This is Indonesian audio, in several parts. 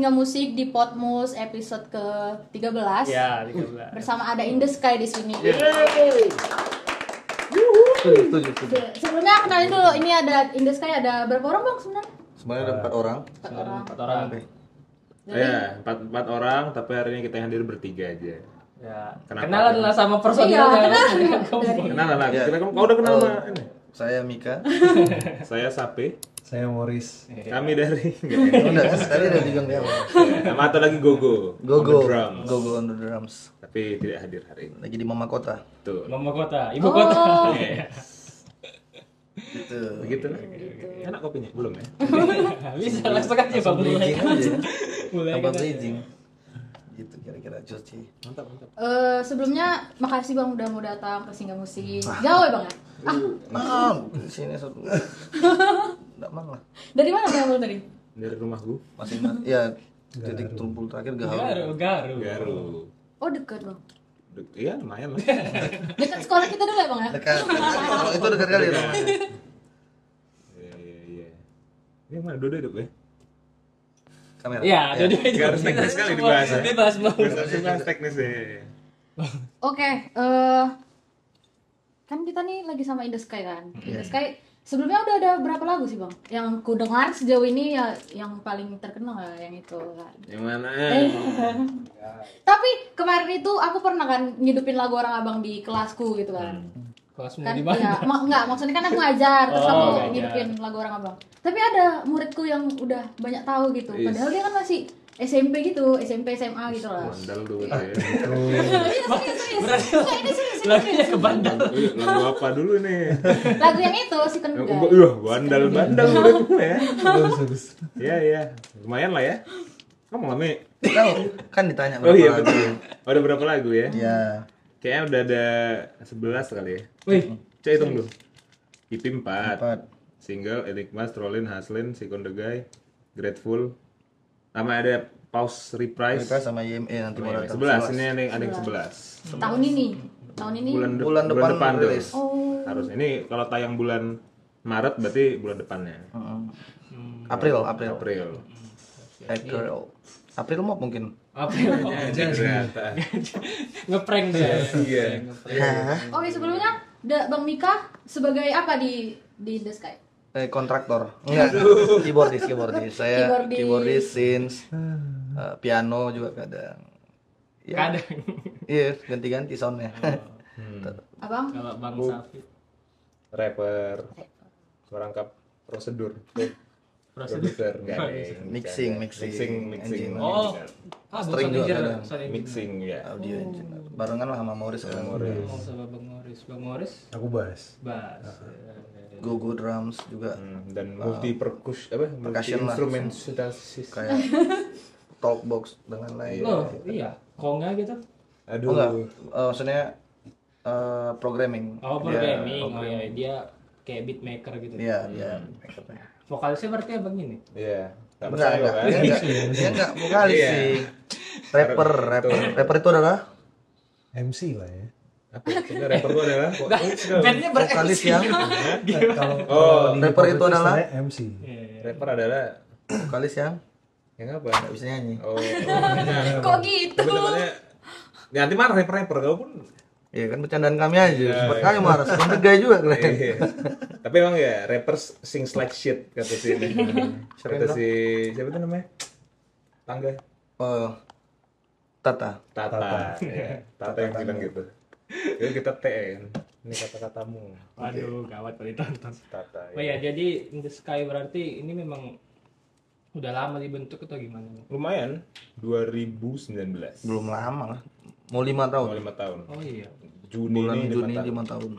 Singa Musik di Podmus episode ke-13 Ya, 13. Bersama ada In The Sky di sini setuju. Sebelumnya kenalin dulu, ini ada In The Sky ada berapa orang bang sebenarnya? Sebenarnya ada empat orang. Empat orang Empat orang. Oke. Ya, empat, empat orang, tapi hari ini kita yang hadir bertiga aja. Ya. Kenapa? Kenal adalah sama Iya, personilnya. kenal Kamu. Kenalan lah, kita kan kau udah kenal Oh. sama ini. Saya Mika. Saya Sape, Saya Morris. kami dari Udah, tadi udah bilang dia. Nama atau lagi Gogo. Gogo. on the drums. Gogo on the drums. Tapi tidak hadir hari ini. Lagi di Mama Kota. Tuh. Mama kota, ibu kota. Oh. Gitu. Begitu lah. Enak kopinya? Belum ya? Bisa langsung aja bang mulai. Bridging aja. Mulai Tanpa bridging. Gitu kira-kira cuci. Mantap, mantap. Eh, Sebelumnya makasih bang udah mau datang ke Singa Musik Jauh ya bang ya? Ah, Nah, di sini satu. Enggak mana. dari mana bang lu tadi? Dari rumahku, Masih ya titik tumpul terakhir Garu, Gaharu. garu. Garu. Oh deket bang Dek- Iya, lumayan lah. Dekat sekolah kita dulu ya bang ya? Dekat. Kalau itu dekat kali rumahnya. Iya, iya, iya. Ini mana? Dua hidup ya? Kamera. Iya, dua itu. Nggak harus teknis sekali dibahas ya. Bebas mau. Harus teknis ya. Oke, eh kan kita nih lagi sama In The Sky kan. In The Sky sebelumnya udah ada berapa lagu sih bang? Yang ku dengar sejauh ini ya yang paling terkenal lah yang itu kan. Yang mana? Eh. Tapi kemarin itu aku pernah kan ngidupin lagu orang abang di kelasku gitu kan. Kelasmu Kan di mana? ya, ma- enggak maksudnya kan aku ngajar terus Oh, aku ngajar. ngidupin lagu orang abang. Tapi ada muridku yang udah banyak tahu gitu. Is. Padahal dia kan masih SMP gitu, SMP SMA gitu lah. Bandal tuh ya. Berarti lagunya ke. Iya, Lagu apa dulu nih? Lagu yang itu si kan enggak. gua- Iya, bandal-bandal udah tuh ya. Bagus, bagus. Iya, iya. Lumayan lah ya. Kamu lami. Tahu kan ditanya Oh iya berapa betul. lagu. Oh, ada berapa lagu ya? Iya. Kayaknya udah ada 11 kali ya. Wih, Coba hitung dulu. IP 4. Empat. Single, Enigma, Strollin, Haslin, Second the Guy, Grateful. Sama ada Pause Reprise. Mereka sama YME nanti mau datang. 11, ini ada, ada yang 11. Tahun ini. Tahun ini. Bulan, de- Bulan depan tuh. rilis. Oh. Harus ini kalau tayang bulan Maret berarti bulan depannya. Heeh. April, April. April. April. April mau mungkin. ya? Ternyata. Ngeprank deh. Iya. Oh, iya, sebelumnya Bang Mika sebagai apa di di The Sky? Eh, kontraktor. Enggak. Keyboardis, keyboardis. Saya Keyboardis. keyboardis, synth, eh, piano juga kadang. Ya, Kadang. Iya, ganti-ganti soundnya. Abang? Kalau Bang Safi. Rapper. Merangkap prosedur. Prosedur. Produser Mixing, mixing, mixing, mixing. Oh. Ah, String bukan juga. Mixing ya. Audio engineer. Barengan lah sama Morris kan. Morris. Oh, sama Bang Morris. Bang Morris Aku bahas. bass. Gogo drums juga Hmm, dan multi perkus apa multi Percussion lah. instrumen sintesis kayak talkbox dengan lain. Oh, iya. Konga gitu. aduh Oh enggak, eh, maksudnya eh, programming. Oh, Dia programming. Oh iya, dia kayak beat maker gitu. Iya, iya. Vokalisnya berarti abang ini. iya nggak Enggak, percaya enggak, kan dia enggak, dia enggak vokalis Iya. sih. Rapper, rapper, rapper itu adalah MC lah ya. Apa maksudnya rapper itu adalah Bandnya vokalis yang Kalau Oh, rapper itu adalah- MC. rapper adalah vokalis yang yang apa nggak bisa nyanyi. oh oh. Kok gitu? ya, nanti marah rapper rapper kau pun Iya kan bercandaan kami aja. Sempat kali marah, sempat gay juga kalian. Iya. tapi emang ya rappers sings like shit kata si ini Siapa yang kata si siapa itu namanya tangga Oh, Tata. Tata, ya. Tata yang bilang gitu. Jadi kita T kan. Ini kata-katamu. Waduh, gawat kalau ditonton. Tata. Oh ya, jadi In The Sky berarti ini memang udah lama dibentuk atau gimana? Lumayan. 2019. Belum lama lah. Mau lima tahun. Mau lima tahun. Oh iya. Juni Bulan ini lima Juni tahun. lima tahun.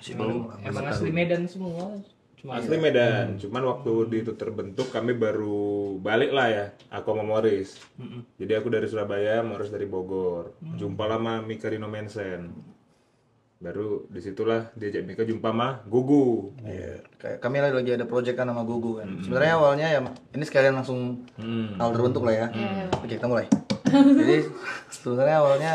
Masih belum. Emang asli Medan semua. Cuma Asli Medan, cuman waktu di itu terbentuk kami baru balik lah ya, aku sama Morris. Jadi aku dari Surabaya, Morris dari Bogor. Jumpa lama Mika Rino Mensen. Baru di situlah diajak Mika jumpa sama Gugu. Iya. Kayak kami lagi ada project kan sama Gugu kan. Sebenarnya awalnya ya ini sekalian langsung Hmm. hal terbentuk lah ya. Oke kita mulai. Jadi sebenarnya awalnya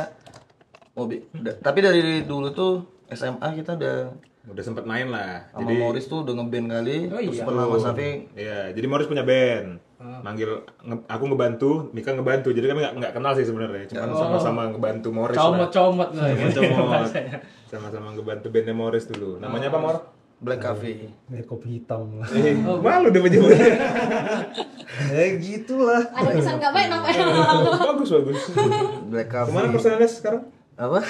bi- da- tapi dari dulu tuh SMA kita udah Udah sempet main lah. sama Morris tuh udah ngeband kali. Oh terus iya. pernah sama Safi Iya, jadi Morris punya band. manggil nge- aku ngebantu Mika ngebantu jadi kami nggak nggak kenal sih sebenarnya cuma sama-sama ngebantu Morris lah Comot-comot lah. Comot-comot. bahasanya. sama-sama ngebantu bandnya Morris dulu namanya apa Mor? Black Cafe. Ya kopi hitam lah. Eh, malu deh menyebutnya ya gitulah. Ada kesan nggak baik namanya. bagus bagus Black Cafe. ke mana personalnya sekarang? Apa?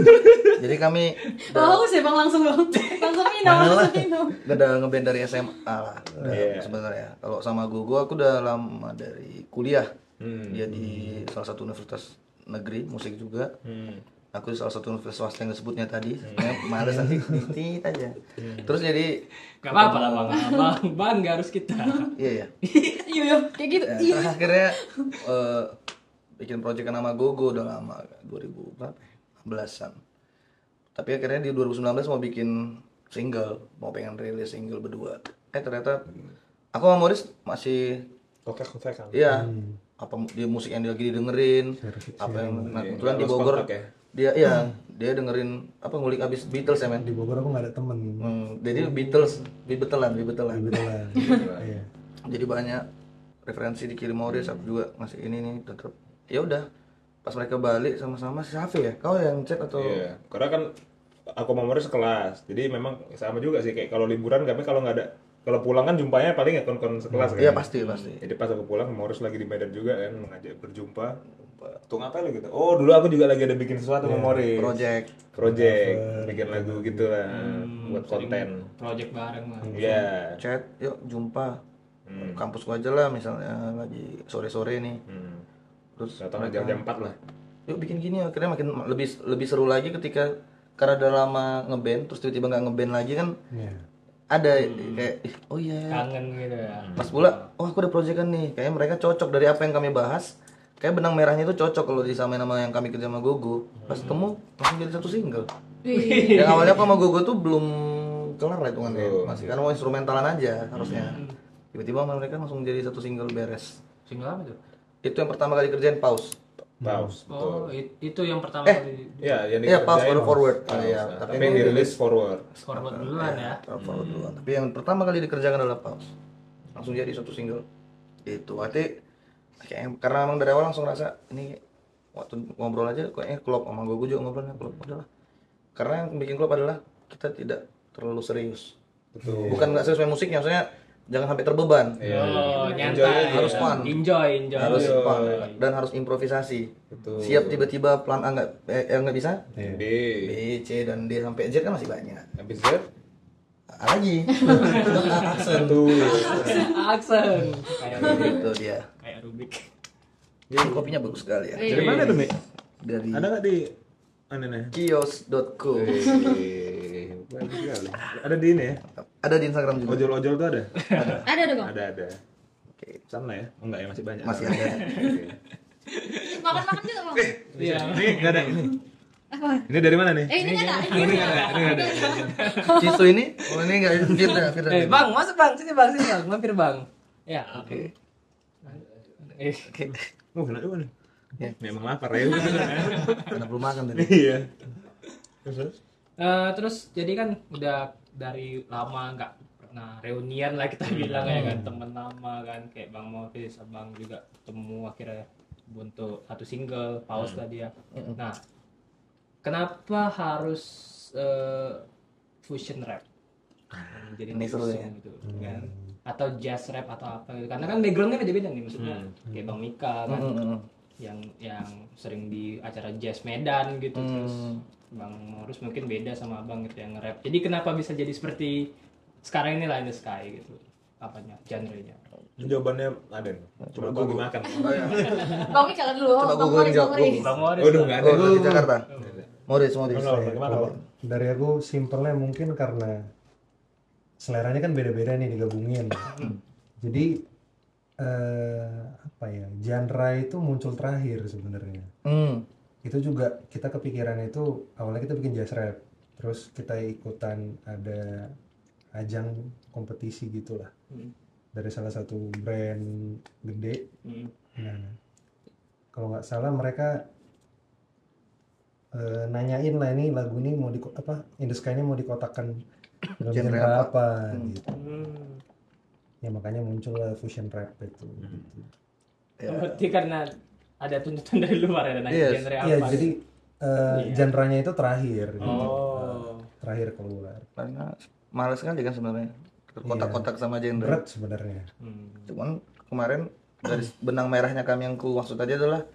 Jadi kami Bagus ya bang langsung bang. Langsung minum, langsung minum. Gak ada ngeband dari SMA lah udah Iya. sebenarnya. Kalau sama Gugu aku udah lama dari kuliah. Hmm. Dia di salah satu universitas negeri musik juga. Hmm. Aku di salah satu universitas swasta yang disebutnya tadi. Ya, males nanti titit aja. Terus jadi Gak apa-apa lah bang. Bang, bang gak harus kita. iya ya. Iya iya kayak gitu. Ya, Iya. terus akhirnya eh, bikin project nama Gogo udah lama 2000 berapa? 16-an. Tapi akhirnya di 2019 mau bikin single, mau pengen rilis single berdua. Eh ternyata aku sama Morris masih Kontak-kontakan iya apa mu- dia musik yang dia lagi didengerin, apa yang nah, kebetulan di Lost Bogor ya? dia iya dia dengerin apa ngulik abis Beatles ya men. Di Bogor aku nggak ada temen. Hmm, jadi Beatles, bibetelan. Kebetulan. Iya. jadi banyak referensi dikirim Morris aku juga ngasih ini nih tetap ya udah pas mereka balik sama-sama si Safi ya kau yang chat atau Iya, karena kan aku sama Morris sekelas, jadi memang sama juga sih kayak kalau liburan kami kalau nggak ada kalau pulang kan jumpanya paling ya kon-kon sekelas kan. iya pasti pasti Jadi pas aku pulang Morris lagi di Medan juga kan mengajak berjumpa. Tuh ngapain lo gitu? Oh dulu aku juga lagi ada bikin sesuatu sama Morris. project Project, bikin lagu gitu lah, buat konten. Project bareng lah. Iya. chat yuk jumpa kampus gua aja lah misalnya lagi sore-sore nih Hmm. Terus Datang jam jam 4 lah. yuk bikin gini akhirnya makin lebih lebih seru lagi ketika karena udah lama ngeband terus tiba-tiba nggak ngeband lagi kan Iya. ada kayak ih, oh iya. Kangen gitu ya. pas pula oh aku ada proyekan nih. Kayaknya mereka cocok dari apa yang kami bahas. Kayak benang merahnya itu cocok kalau disamain sama yang kami kerja sama Gogo. Pas ketemu langsung jadi satu single. Wih. yang awalnya aku sama Gogo tuh belum kelar lah hitungannya. Masih kan mau instrumentalan aja harusnya. Tiba-tiba sama mereka langsung jadi satu single beres. Single apa tuh? Itu yang pertama kali kerjain pause Pause. Oh, it- itu yang pertama Eh. kali Iya, yang Iya, pause baru forward. pause. Ah, iya. Nah, Tapi tapi, ini yang dirilis forward. forward duluan ya. Taruh forward duluan. tapi yang pertama kali dikerjakan adalah pause langsung jadi satu single itu berarti kayak karena emang dari awal langsung rasa ini waktu ngobrol aja kayaknya klop sama Gogo juga ngobrolnya klop adalah karena yang bikin klop adalah kita tidak terlalu serius Betul. bukan nggak serius main musiknya maksudnya jangan sampai terbeban Oh, nyantai. Enjoy aja. Harus fun. Enjoy, enjoy. harus Iya. fun dan harus improvisasi Betul. siap tiba-tiba plan A nggak eh, yang nggak bisa B. B C dan D sampai Z kan masih banyak Habis Z. A lagi aksen Satu. Aksen. Kayak Rubik. itu dia Kayak Rubik. jadi kopinya bagus sekali ya Dari mana tuh, Mi? dari Ada nggak di nih? kios.co. Ada di ini ya? Ada di Instagram juga Ojol-ojol tuh ada? Ada ada bang. Ada, ada. Oke. Sana ya? Oh, enggak ya, masih banyak. Masih ada. Oke. Makan makan juga bang. Iya. Ini enggak ada ini. Apa? Ini dari mana nih? Eh ini ada. Ini enggak ada, ini enggak ada. Cisu ini oh ini enggak Firda Firda Eh, Bang, masuk Bang, sini Bang, sini Bang, mampir Bang. Ya, oke. Eh, Oh, enak juga nih. Ya. Memang lapar ya. karena belum makan tadi Iya. Terus? Eh, terus jadi kan udah dari lama nggak pernah reunian lah kita bilang ya kan temen lama kan kayak Bang Morris, Abang juga ketemu akhirnya untuk satu single pause tadi ya. Nah, kenapa harus eh, fusion rap? Jadi Ini seru ya. gitu kan? Atau jazz rap atau apa gitu. Karena kan backgroundnya beda-beda nih maksudnya. Kayak Bang Mika kan Mm-mm. Yang yang sering di acara jazz Medan gitu terus Hmm. Bang Morus mungkin beda sama Abang gitu yang nge-rap. Jadi kenapa bisa jadi seperti sekarang ini lah in the sky gitu. Apanya? Genre-nya. Jawabannya ada nih. Coba gua lagi makan. Oh, iya. Bang kan dulu. Coba Google Morris, jawab, Bang Morris. Waduh, enggak ada. di Jakarta Morris Benar, bagaimana, dari aku simpelnya mungkin karena seleranya kan beda-beda nih digabungin. Jadi eh, apa ya? Genre itu muncul terakhir sebenarnya. hmm Itu juga kita kepikiran itu awalnya kita bikin jazz rap. Terus kita ikutan ada ajang kompetisi gitulah. Hmm. Dari salah satu brand gede Hmm. Nah, kalau nggak salah mereka eh, nanyain lah ini lagu ini mau di apa In the Sky ini mau dikotakan dalam Genre genre apa? apa Hmm. gitu. Hmm. ya makanya muncul fusion rap itu Ya. Berarti karena ada tuntutan dari luar ya dan Yes. genre Iya, apa? jadi eh, genre-nya itu terakhir gitu. Oh. terakhir keluar Karena males kan kan sebenarnya. Kotak-kotak sama genre. berat sebenarnya Hmm. Cuman kemarin dari benang merahnya kami yang ku maksud tadi adalah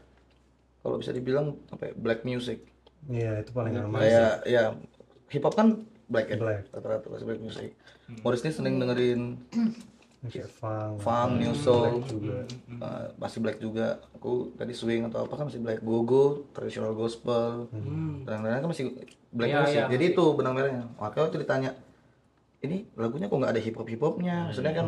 kalau bisa dibilang apa ya, black music. iya itu paling aman Kayak ya hip hop kan black ya. Black. Rata-rata black music. Morris ini sering dengerin funk funk, new soul, juga. uh, masih black juga. Aku tadi swing atau apa kan masih black. Go-go, traditional gospel. Dan lain-lain kan masih black Iya, music. iya, Jadi itu benang merahnya. Makanya waktu ditanya ini lagunya kok nggak ada hip hop hip hopnya maksudnya kan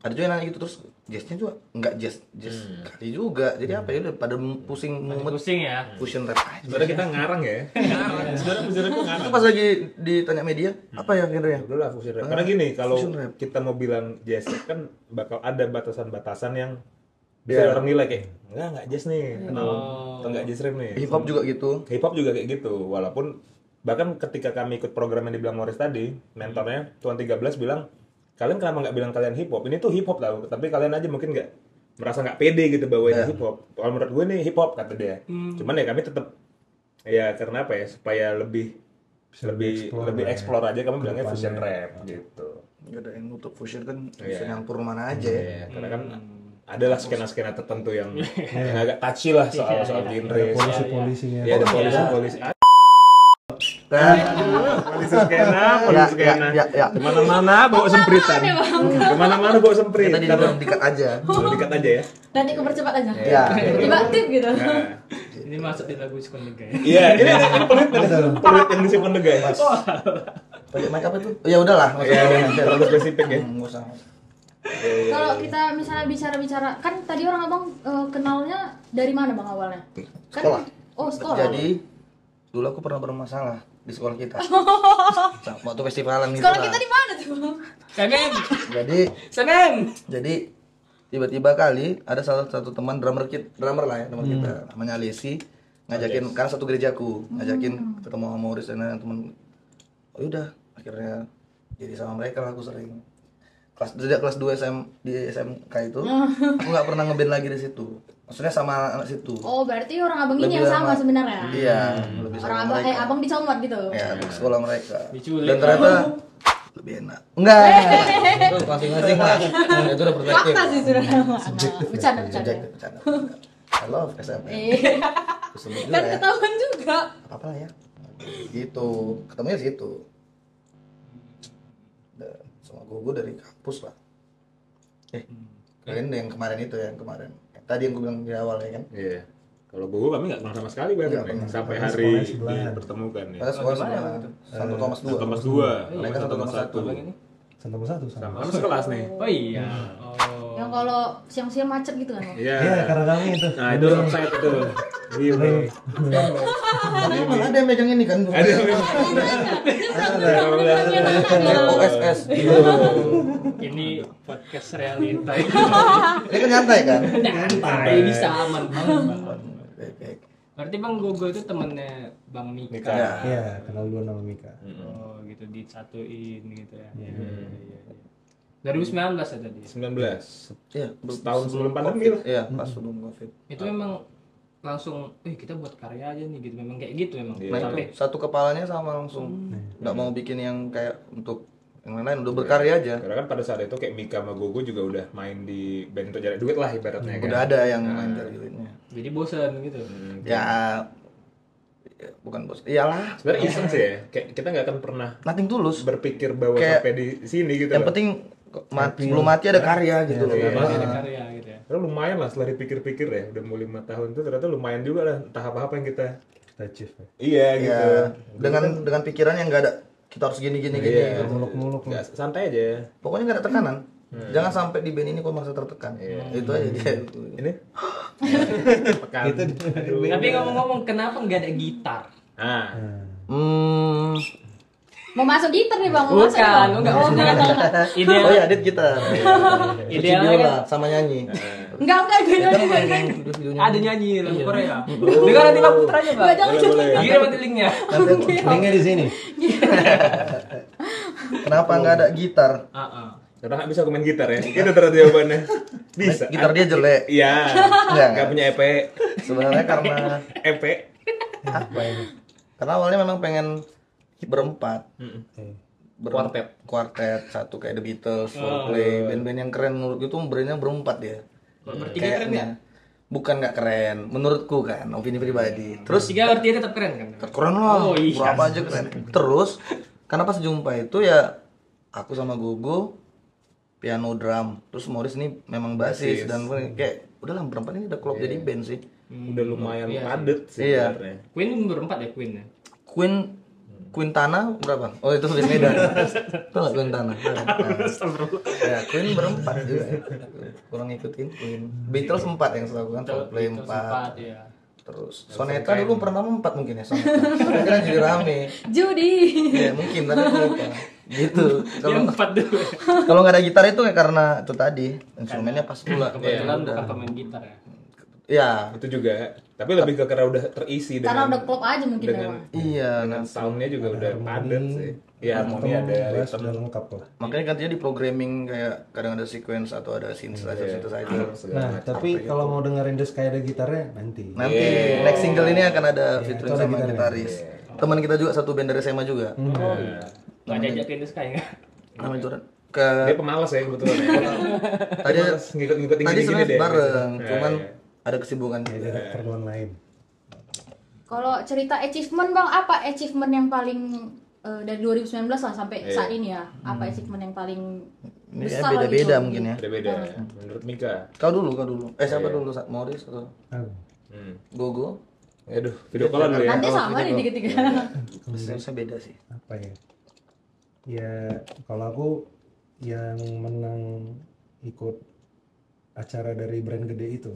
ada juga yang nanya gitu terus jazznya juga nggak jazz jazz kali juga jadi apa ya udah pada pusing mumet Pusing ya. fusion rap aja Sebenarnya kita ngarang ya. Ngarang. Sebenarnya rap itu ngarang. itu pas lagi ditanya media apa ya genrenya Udah lah fusion rap. Karena gini, kalau kita mau bilang jazz kan bakal ada batasan-batasan yang bisa Iya. orang nilai kayak enggak enggak jazz nih atau, Oh. atau enggak jazz rap nih. hip hop juga gitu Hip hop juga kayak gitu. Walaupun bahkan ketika kami ikut program yang dibilang Morris tadi, mentornya Tuan 13 bilang, kalian kenapa nggak bilang kalian hip hop? Ini tuh hip hop tau, tapi kalian aja mungkin nggak merasa nggak pede gitu bahwa ini Iya. hip hop. Kalau menurut gue nih hip hop kata dia. Cuman ya kami tetap ya karena apa ya supaya lebih Bisa lebih lebih explore lebih ya. explore aja kami bilangnya fusion rap gitu. nggak ada yang nutup fusion kan Iya. bisa nyampur mana aja ya Iya, karena kan adalah skena-skena tertentu yang, yang agak touchy lah soal soal genre. ada polisi-polisinya Ya ada polisi-polisi. Nah, polisi skena, polisi ya, skena. ya, ya, ya. Ke mana-mana bawa sempritan. Ke mana-mana bawa semprit. Kita di dalam dikat aja. Kalau dikat aja ya. Nanti aku percepat aja. Iya. Tiba tip gitu. Ini masuk di lagu Iskon Lega ya. Iya, ini ini pelit pelit yang disimpan dega ya. Pakai mic apa itu? Ya udahlah, nggak usah. Iya, iya, terlalu spesifik ya. Hmm, nggak usah. Kalau kita misalnya bicara-bicara, kan tadi orang abang eh, kenalnya dari mana bang awalnya? Kan, Sekolah. Oh sekolah. Jadi dulu aku pernah bermasalah di sekolah kita. Waktu festivalan gitu sekolah lah. kita di mana tuh? Senin, Jadi Senin. jadi tiba-tiba kali ada salah satu teman drummer kita drummer lah ya teman kita. Namanya Lesi ngajakin karena satu gerejaku. Ngajakin ketemu sama Morris dan lain teman. Oh udah akhirnya jadi sama mereka lah aku sering. Kelas sejak kelas 2 SM di SMK itu aku nggak pernah ngeband lagi di situ maksudnya sama anak situ Oh berarti orang abang ini Lebih yang sama lama. sebenarnya. iya lebih Orang sama abang, eh abang dicomot gitu. ya di sekolah mereka Diculik. dan ternyata lebih enak enggak itu masing-masing lah itu udah perspektif Fakta sih sudah. Bercanda bercanda. Subjektif, bercanda. I love SMP. Juga kan ya. ketahuan juga. Apa apa lah ya. Gitu. Ketemunya di situ. Sama gue dari kampus lah. Eh, kalian yang kemarin itu ya, yang kemarin. Tadi yang gue bilang di awal ya kan. Iya. Kalau gue kami nggak kenal sama sekali bahkan Iya, pernah. sampai hari dipertemukan ya. Pada sekolah sebelah. Thomas Satu 2. Thomas dua, Mereka satu Thomas satu. Abang ini. Satu satu sama. sama kami sekelas nih. Oh iya. Oh. Yang kalau siang-siang macet gitu kan. Iya. Iya, karena kami itu. Nah itu roadside itu. Iya. Tapi emang ada yang megang ini kan. Ada. OSS. Ini podcast realita. Ini kan nyantai kan. Santai bisa aman banget. Berarti Bang Gogo itu temannya Bang Mika. Ya. Iya, kenal dulu nama Mika. Oh gitu disatuin gitu ya. Iya iya iya. 2019 ya tadi. 19. Iya, Setahun sebelum pandemi lah. Iya, pas sebelum Covid. Itu memang langsung, eh kita buat karya aja nih gitu. Memang kayak gitu memang. Iya. Nah, Sampai itu satu kepalanya sama langsung. Nggak mau bikin yang kayak untuk yang lain-lain udah berkarya aja. Karena kan pada saat itu kayak Mika sama Gogo juga udah main di band untuk cari duit lah ibaratnya kan. Udah ada yang main dari duitnya. jadi bosan gitu. Hmm. Ya, ya, bukan bos. Iyalah, Sebenarnya iseng sih ya. Kayak kita nggak akan pernah nothing tulus. berpikir bahwa Kayak- sampai di sini gitu Yang loh. penting ma- sebelum mati ada karya gitu loh. Iya. Memang Ah. ada karya gitu ya. Karena lumayan lah setelah dipikir-pikir ya, udah mau lima tahun tuh ternyata lumayan juga lah entah apa-apa yang kita Kita achieve ya. Iya Iya, gitu. dengan dengan pikiran yang nggak ada kita harus gini gini gini. Iya. gitu. Muluk-muluk Nggak, santai aja. Pokoknya nggak ada tekanan. Jangan sampai di band ini kok merasa tertekan. Itu aja dia. Ini pekan. Itu Tapi ngomong-ngomong, kenapa nggak ada gitar? Ah, Hmm. Mau masuk gitar nih bang? Mau masuk Bukan, bang? enggak, Oh, enggak, enggak, enggak. enggak. Ideal, Oh ya, Adit kita. idealnya Ideal kan sama nyanyi. Enggak, enggak, gue Ya kan nyanyi. ada nyanyi lagu Korea. Dengar nanti Bang Putra aja, Bang. Enggak, jangan, boleh. Kirim nanti linknya. linknya di sini. Kenapa nggak ada gitar? Ah, ah. Karena nggak bisa aku main gitar ya. Itu ternyata jawabannya. Bisa. Gitar dia jelek. Iya. Enggak, Nggak punya EP. Sebenarnya karena EP. apa ini? Karena awalnya memang pengen berempat. Eh, Ber- Quartet. Quartet satu kayak The Beatles, Coldplay, band-band yang keren menurut itu brandnya berempat ya. Kalau bertiga keren ya? Bukan nggak keren, menurutku kan, opini pribadi. Terus Bertiga bertiga tetap keren kan? keren lah, Oh, iya. berapa aja keren. Terus karena pas jumpa itu ya aku sama Gogo piano drum, terus Morris ini memang basis dan kayak udahlah berempat ini udah klop jadi band sih. Udah lumayan padet sih Iya. sebenarnya. Queen berempat ya Queen ya? Queen Queen Tanah berapa? Oh itu di Medan. Tahu nggak Queen Tanah? ya Queen berempat juga. Kurang ngikutin Queen. Beatles empat yang selalu kan Coldplay empat. empat ya. Terus Soneta dulu pernah empat mungkin ya Soneta. Kan jadi rame. Judi. Ya mungkin tapi lupa. Gitu. Kalau empat dulu. kalau nggak ada gitar itu ya karena itu tadi instrumennya pas pula. Kebetulan Udah. bukan pemain gitar ya. Ya. Itu juga. Tapi lebih ke karena udah terisi Karena dengan udah klop aja mungkin dengan memang. Iya. dengan soundnya juga udah padet sih. Iya harmoni ada ritme. lengkap lah. Makanya katanya di programming kayak kadang ada sequence atau ada synthesizer Iya. synthesizer. segala Nah, tapi kalau mau dengerin The Sky ada gitarnya nanti. Nanti next single ini akan ada featuring itu ada sama gitarnya. gitaris. Teman kita juga satu band dari SMA juga. Oh iya. Nggak jajak ke Sky nggak? Namanya Jordan. Ke Dia pemalas ya kebetulan ya. tadi Pemalas ngikut-ngikut tadi gini-gini sebenarnya deh. bareng, Iya, cuman iya. Ada kesibukan Ya, juga. ada keperluan lain. Kalau cerita achievement Bang, apa achievement yang paling eh, dari 2019 lah sampai Iya. saat ini ya? Apa achievement yang paling Ini ya besar lah beda-beda gitu? mungkin ya. Beda-beda ya. Menurut Mika. Kau dulu, kau dulu. Eh siapa dulu? Sa- Morris atau. Hmm. Gogo? Aduh, video callan dulu ya. Nanti sama nih tiga-tiga. Saya beda sih. apa ya ya kalau aku yang menang ikut acara dari brand gede itu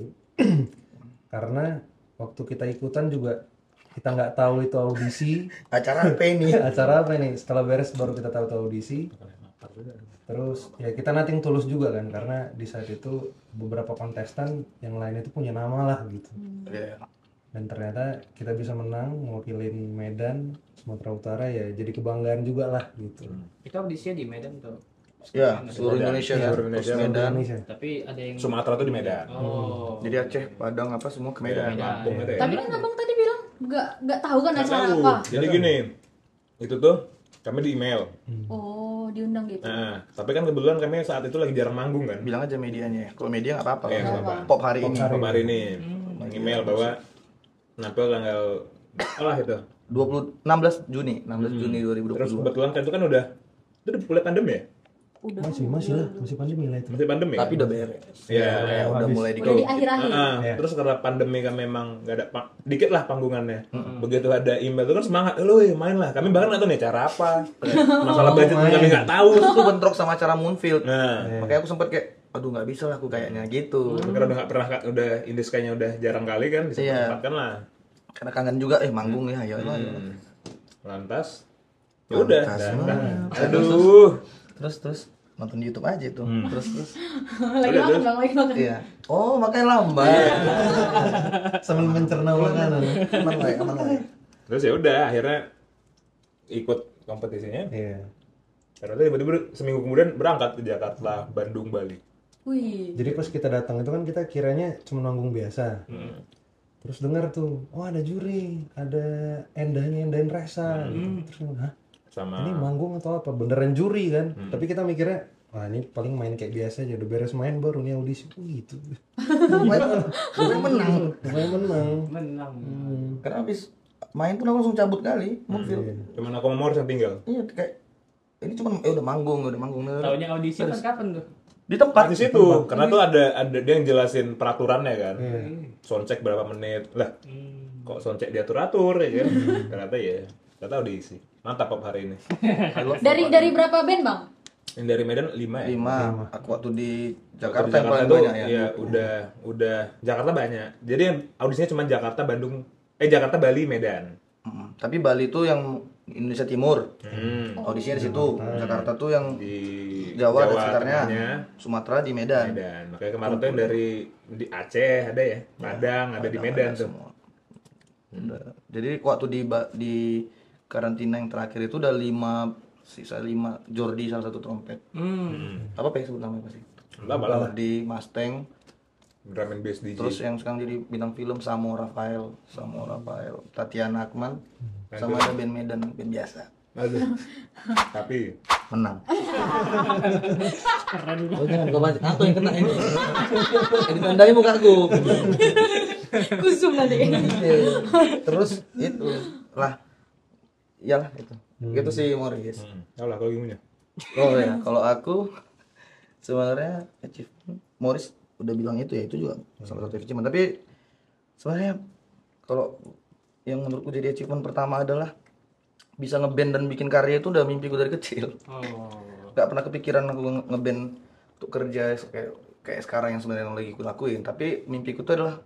karena waktu kita ikutan juga kita nggak tahu itu audisi Acara apa ini? acara apa nih setelah beres baru kita tahu itu audisi terus ya kita nating tulus juga kan karena di saat itu beberapa kontestan yang lain itu punya nama lah gitu Iya. dan ternyata kita bisa menang mewakilin Medan Sumatera Utara ya jadi kebanggaan juga lah gitu Kita audisinya di Medan tuh. Ya, seluruh Indonesia kan. Seluruh Indonesia. Terus Medan. Indonesia Tapi ada yang Sumatera tuh di Medan. Oh. Jadi Aceh, Padang apa semua ke Medan. Lampung itu ya. Tapi kan abang tadi bilang nggak nggak tahu kan acara tahu. apa. Jadi gini, itu tuh kami di email. Oh diundang gitu. Nah, tapi kan kebetulan kami saat itu lagi jarang manggung kan. Bilang aja medianya ya. Kalau media nggak apa-apa. Iya, nggak Pop. Pop hari ini. Beberapa hari ini email bahwa nampil tanggal alah itu. 20 16 Juni, 16 Juni Terus 2022. kebetulan kan itu kan udah itu udah mulai pandemi ya? Udah. masih masih lah masih pandemi lah itu Masih pandemi. Tapi kan? udah beres. Iya. Kayak udah mulai di Udah di akhir-akhir. Ah, Iya. Terus karena pandemi kan memang nggak ada dikit lah panggungannya. Begitu ada email itu kan semangat, lu main lah. Kami bahkan nggak tahu nih cara apa. Masalah budget pun kami nggak tahu. Tuh bentrok sama acara Moonfield. Nah, Makanya aku sempet kayak aduh nggak bisa lah aku kayaknya gitu. karena udah nggak pernah udah indis kayaknya udah jarang kali kan bisa Iya. tempatkan lah. Karena kangen juga eh manggung ya, ya Allah. ya. Hmm. Lantas, ya udah. Aduh. Terus terus nonton di YouTube aja tuh. Terus terus. lagi makan bang lagi makan. Iya. Oh, makanya lambat. sambil mencerna makanan aman lah, aman lah. Terus ya udah akhirnya ikut kompetisinya. iya Ternyata tiba-tiba seminggu kemudian berangkat ke Jakarta, Bandung, Bali. Wih. jadi pas kita datang itu kan kita kiranya cuma manggung biasa terus dengar tuh oh ada juri ada endahnya endahin resa terus hah Sama ini manggung atau apa? Beneran juri kan? Tapi kita mikirnya wah ini paling main kayak biasa aja udah beres main baru nih audisi. Oh gitu. Lumayan lumayan menang. lumayan menang. Menang. Karena habis main pun aku langsung cabut kali Moonfield. cuman aku Morris yang tinggal. Iya kayak ini cuma eh udah manggung, udah manggung. Taunya audisi pas kapan tuh? Di tempat. Di situ karena tuh ada ada dia yang jelasin peraturannya kan? Soundcheck berapa menit. Lah kok soundcheck diatur atur ya kan? Ternyata ya nggak tahu diisi mantap pop hari ini Dari dari berapa band bang? yang dari Medan lima ya lima. Aku waktu di Waktu Jakarta, yang paling tuh, banyak ya. iya, udah udah Jakarta banyak jadi audisinya cuma Jakarta Bandung eh Jakarta Bali Medan Mm, Tapi Bali tuh yang Indonesia Timur. hmm. Audisinya di situ. Jakarta tuh yang di Jawa, dan sekitarnya. Sumatera di Medan. Medan makanya kemarin tuh yang dari di Aceh ada ya Padang ada di Medan tuh Semua. Udah. Jadi waktu di di karantina yang terakhir itu udah lima sisa lima Jordi salah satu trompet. Hmm. apa pak sebut namanya pasti Lama lah. Jordi Mustang. Drum and bass DJ. terus yang sekarang jadi bintang film Samo Rafael Samo Rafael Tatiana Akman sama ada band Medan band biasa. Aduh. Tapi. Menang. Keren oh jangan kau baca. Aku yang kena ini. Ditandai muka aku. Kusum nanti. Terus itu. Lah iyalah itu gitu sih Morris hmm, lah kalau gimana. Oh ya, kalau aku sebenarnya achievement Morris udah bilang itu ya itu juga salah satu achievement. Tapi sebenarnya kalau yang menurutku jadi achievement pertama adalah bisa ngeband dan bikin karya itu udah mimpiku dari kecil. Oh. Gak pernah kepikiran aku nge- ngeband untuk kerja kayak kayak sekarang yang sebenarnya lagi aku lakuin. Tapi mimpiku itu adalah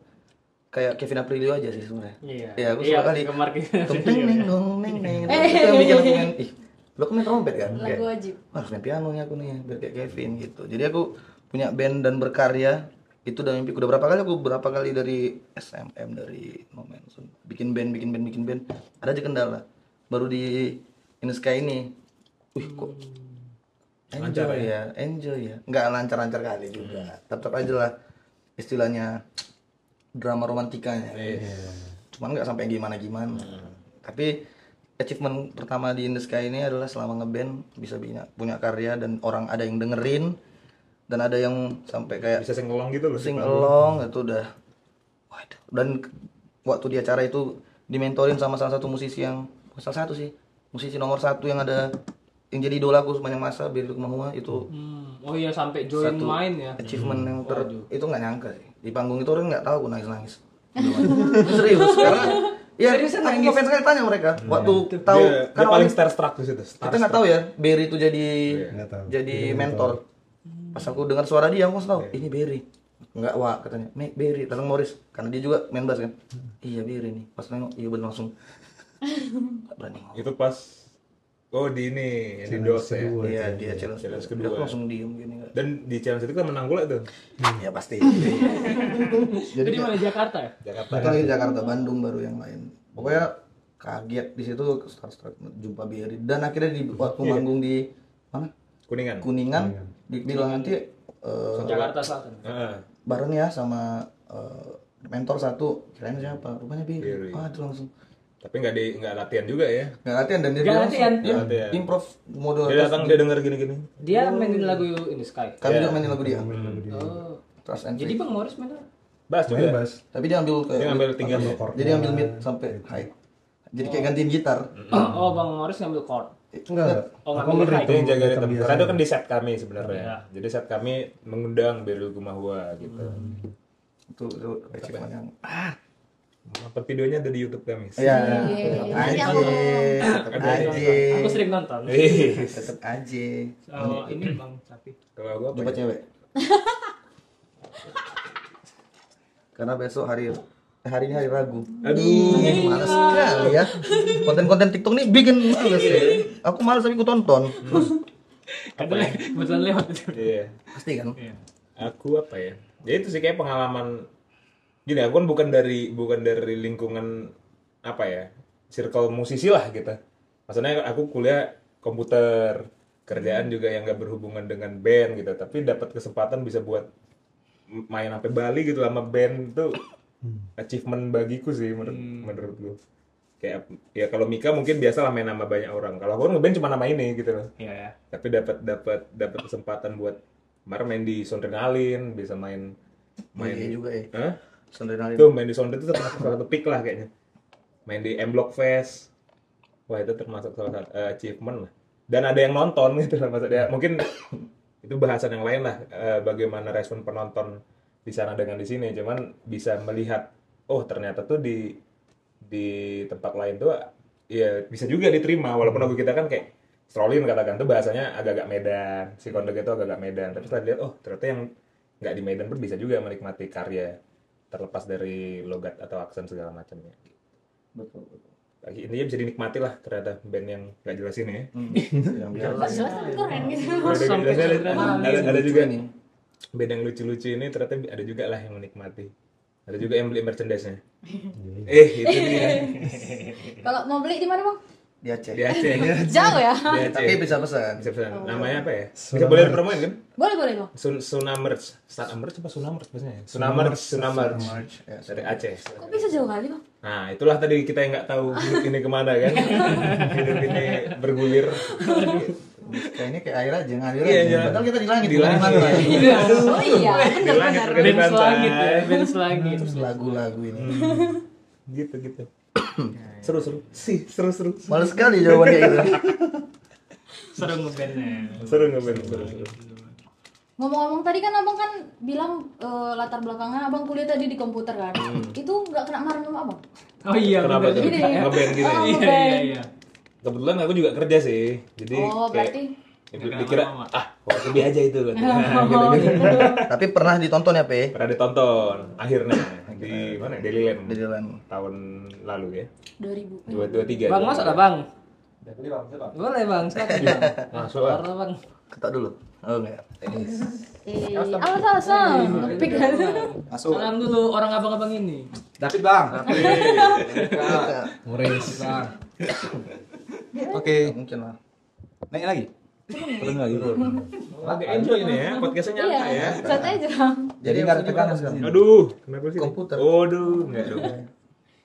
kayak Kevin Aprilio aja sih sebenarnya. Iya. Iya, aku Iya, suka kali. gemar gitu. Tung neng neng dong neng neng. Itu yang bikin aku main. Ih, lo kan main trompet kan? lagu Kayak, wajib Wah, harus main piano nih aku nih biar kayak Kevin gitu. Jadi aku punya band dan berkarya itu udah mimpi udah berapa kali aku berapa kali dari SMM dari Land. bikin band bikin band bikin band ada aja kendala baru di In the Sky ini wih kok enjoy ya enjoy ya nggak lancar-lancar kali juga tetap aja lah istilahnya drama romantikanya cuman nggak sampai gimana gimana tapi achievement pertama di In the Sky ini adalah selama ngeband bisa punya punya karya dan orang ada yang dengerin dan ada yang sampai kayak Bisa sengelong gitu loh. sing along itu udah waduh dan waktu di acara itu dimentorin sama salah satu musisi yang salah satu sih musisi nomor satu yang ada yang jadi idolaku sepanjang masa Billy Kumahua itu Hmm. Oh iya sampai join Satu. main ya. achievement yang ter itu nggak nyangka sih di panggung itu orang nggak tahu aku nangis nangis serius karena ya Seriusan aku nangis? ngefans sekali tanya mereka waktu tahu Dia, dia karena paling orang- starstruck di situ. kita nggak tahu ya Berry itu jadi Nggak tahu. jadi mentor. pas aku dengar suara dia aku tahu ini Berry nggak wah katanya Me, Berry datang Morris. Karena dia juga main bass kan. Iya Berry nih. Pas nengok iya bener langsung. Berani. Itu pas oh di ini di dos ya. iya dia challenge Challenge kedua. aku langsung diem gini nggak Dan di challenge itu kan menang pula tuh. ya pasti. Jadi di mana Jakarta ya? Jakarta. kita lagi di Jakarta Bandung baru yang lain pokoknya kaget di situ starstruck. Jumpa Berry dan akhirnya di waktu manggung di mana? Kuningan. Kuningan. Dibilang nanti eh, Jakarta Selatan. Heeh. bareng ya sama eh, mentor satu. Kirain siapa? Rupanya Berry. ah itu langsung Tapi nggak di nggak latihan juga ya. nggak latihan dan dia Nggak dia latihan. dia latihan. improv mode Dia datang dia denger gini-gini. Dia mainin lagu ini Sky. kami juga mainin lagu dia Oh. Trust and Jadi. Bang Morris main Bass main juga. bass tapi dia ambil kayak Dia ngambil tingginya. jadi ambil mid sampai high jadi kayak gantiin gitar Oh, oh Bang Morris ngambil chord. enggak Oh, aku. Itu yang jaga biasa. Karena itu kan di set kami sebenarnya. Iya. Jadi set kami mengundang Beril Gumahua gitu. itu itu achievement yang ah Apa videonya ada di YouTube kami. ya Iya. tetap Nanti aja Ada aja nonton. Aku sering nonton. Tetap aja Oh, ini Bang Sapi. kalau gua ya? cewek karena besok hari eh, hari ini hari Ragu Aduh. Ih, males sekali ya konten-konten TikTok nih bikin males ya aku males tapi aku tonton terus Kebetulan lewat. Iya. pasti kan Iya. Aku apa ya? Ya itu sih kayak pengalaman gini aku kan bukan dari bukan dari lingkungan apa ya circle musisi lah gitu. Maksudnya aku kuliah komputer kerjaan juga yang gak berhubungan dengan band gitu. Tapi dapat kesempatan bisa buat main sampai Bali gitu. Sama band tuh achievement bagiku sih menurut menurut gue kayak ya kalau Mika mungkin biasa lah main sama banyak orang. Kalau aku kan ngeband cuma nama ini gitu loh. Iya ya. tapi dapat dapat dapat kesempatan buat kemarin main di Sondrenalin bisa main main Iya juga ya. Hah? Tuh main di Sondre itu termasuk salah satu peak lah kayaknya. Main di M Block Fest. Wah itu termasuk salah satu eh, achievement lah. Dan ada yang nonton gitu lah maksudnya. Mungkin itu bahasan yang lain lah eh, bagaimana respon penonton di sana dengan di sini. Cuman bisa melihat oh ternyata tuh di di tempat lain tuh ya bisa juga diterima walaupun lagu kita kan kayak strolling katakan tuh bahasanya agak-agak Medan si kondek itu agak-agak Medan tapi setelah dilihat oh ternyata yang nggak di Medan pun bisa juga menikmati karya terlepas dari logat atau aksen segala macamnya. Betul betul. Intinya bisa dinikmati lah ternyata band yang nggak jelas ini ya. Hmm, yang biasa Pas jelas tapi keren gitu. ada, Sampai ada, ada, juga ini. band yang lucu-lucu ini ternyata ada juga lah yang menikmati. Ada juga yang beli merchandise-nya. Eh itu dia. Kalau mau beli di mana bang? Di Aceh. Di Aceh. Jauh ya? Di Aceh. Tapi bisa pesan. Bisa pesan. Namanya apa ya? Bisa boleh dipromoin kan? Boleh boleh bang. Sun Sunamerch. Sunamerch apa Sunamerch biasanya? Sunamerch, Sunamerch. Sunamerch, ya, Dari Aceh. Kok bisa jauh kali bang? Nah, itulah tadi kita yang nggak tahu hidup ini ke mana kan. hidup ini bergulir. Kayaknya kayak air aja, ngalir Iya, aja. iya. Padahal kita di langit, Di langit. mana. Oh iya, benar langit, benar. Di Band pantai. selangit ya, band selangit. Terus lagu-lagu ini. Gitu gitu. seru seru. Sih, seru seru. Males sekali jawaban kayak gitu. Seru ngebandnya. Seru Ben? Seru, seru. Ngomong-ngomong tadi kan abang kan bilang eh, latar belakangnya abang kuliah tadi di komputer kan. Itu nggak kena marah sama abang? Oh iya, Kenapa tuh? Gini. Ngeband gitu. Oh, Iya, iya, ngeband. iya. Kebetulan aku juga kerja sih. Jadi Oh kayak berarti. itu dikira ah hobi aja itu kan. Oh gitu. Tapi pernah ditonton ya, Pe? Pernah ditonton akhirnya di mana? Daily Land. Di jalan. tahun lalu ya. 2000. Dua dua tiga. Bang, masuk lah bang. Boleh bang, silakan bang. Masuk lah. Bang. Ketok dulu. Oh enggak. Eh, awas awas awas. Ngepick kan. Masuk. Salam dulu orang abang-abang ini. David bang. Kita Muris bang. Oke. mungkin lah. Naik lagi. Lagi. Lagi enjoy ini ya, podcastnya Iya, nyantai ya. santai aja. Jadi nggak ada tekanan sini. Aduh, kenapa sih? Komputer. Aduh, enggak dong.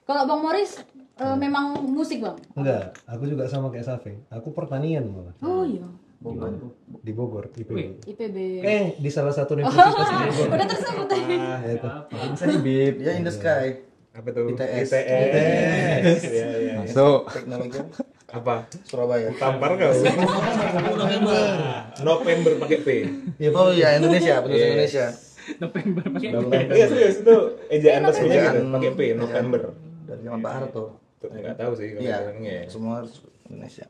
Kalau bang Morris eh, memang musik bang. Enggak, aku juga sama kayak Safe. Aku pertanian malah Oh iya. di Bogor, IPB. IPB. Eh, di salah satu universitas di Bogor. Udah tersebut tadi. Ya, itu. Bisa di bib. Dia in the sky. Apa tuh? ITS. ITS. Iya, iya. Masuk. Teknologi Apa? Surabaya. Tampar kau. November pakai P. Oh iya, Indonesia, penulis Indonesia. November pakai Iya serius itu ejaan resminya gitu, Ejaan- pakai P November. Dari zaman Pak Harto. Tuh, Nggak tahu sih Iya, ya. semua harus Indonesia.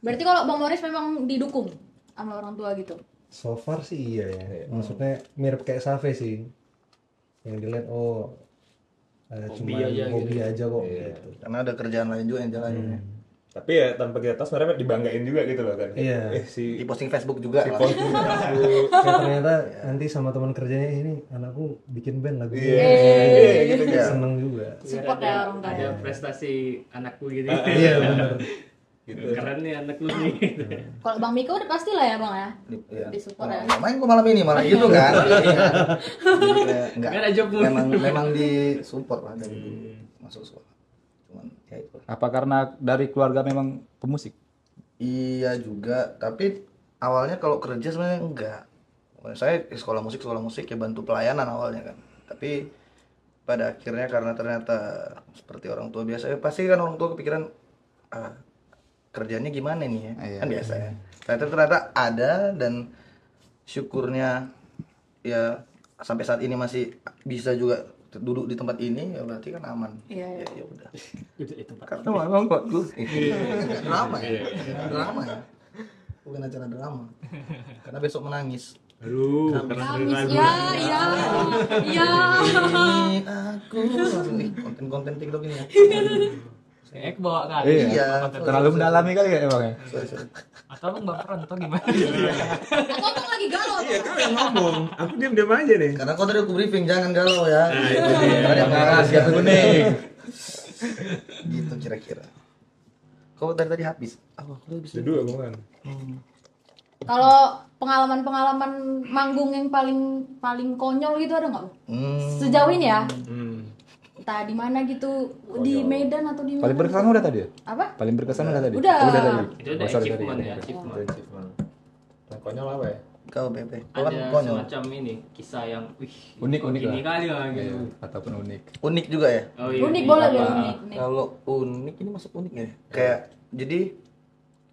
Berarti kalau bang Morris memang didukung sama orang tua gitu. So far sih iya ya. Maksudnya mirip kayak Safe sih. Yang dilihat oh eh, Hobi cuma aja hobi gitu. aja kok gitu. Karena ada kerjaan lain juga yang jalanin. ya. Tapi ya tanpa kita tahu sebenarnya dibanggain juga gitu loh kan. Iya. Eh si Di posting Facebook juga si lah. post Facebook. Kayak ternyata nanti sama teman kerjanya ini anakku bikin band lagu Iya. Iya gitu gitu. seneng juga. Support ya orang tua. Ada prestasi anakku gitu. Iya benar. Gitu. Keren nih anak lu nih. Kalau bang Miko udah pasti lah ya bang ya. Di- iya. Di support ya. Main kok malam ini malah gitu kan. Jadi kayak enggak. Nggak ada jobmu. Memang memang di support lah dari dulu masuk sekolah. Cuman ya itu. Apa karena dari keluarga memang pemusik? Iya juga, tapi awalnya kalau kerja sebenarnya enggak. Saya sekolah musik, sekolah musik ya bantu pelayanan awalnya kan. Tapi pada akhirnya karena ternyata seperti orang tua biasa, ya pasti kan orang tua kepikiran ah, kerjanya gimana nih ya, Iya, kan biasa ya. Ternyata ternyata ada dan syukurnya ya sampai saat ini masih bisa juga duduk di tempat ini ya berarti kan aman. Iya, iya. Ya, ya udah. Itu itu Pak. Karena memang kok lu drama ya, drama ya, bukan acara drama. Karena besok menangis. Aduh, karena Kamis ya, iya, iya. Ini aku konten-konten TikTok ini ya. Kayaknya kebawa kali. Iya. Terlalu mendalami kali ya emang ya? Atau abang baperan atau gimana? Ngomong lagi galau. Iya, kau yang ngomong. Aku diam-diam aja nih. Karena kau tadi aku briefing jangan galau ya. Nah, itu dia. Karena dia marah Kartu kuning. gitu kira-kira. Kau tadi tadi habis. Aku aku habis. Duduk aku kan. Kalau pengalaman-pengalaman manggung yang paling paling konyol gitu ada nggak? Bang? Hmm. Sejauh ini ya, Hmm. Entah di mana gitu, di Medan atau di mana? Paling berkesan udah tadi ya? Apa? Paling berkesan udah tadi? Udah. Oh, udah tadi. Itu udah Oh, sorry, sorry. achievement ya, Iya. achievement. Nah, konyol apa ya? Kau kan Ada konyol. semacam ini kisah yang wih Unik, unik lah. kali lah gitu. Iya, Ataupun unik. Unik juga ya. Oh iya. Unik iya. boleh deh unik. unik. Kalau unik ini masuk unik ya? Kayak jadi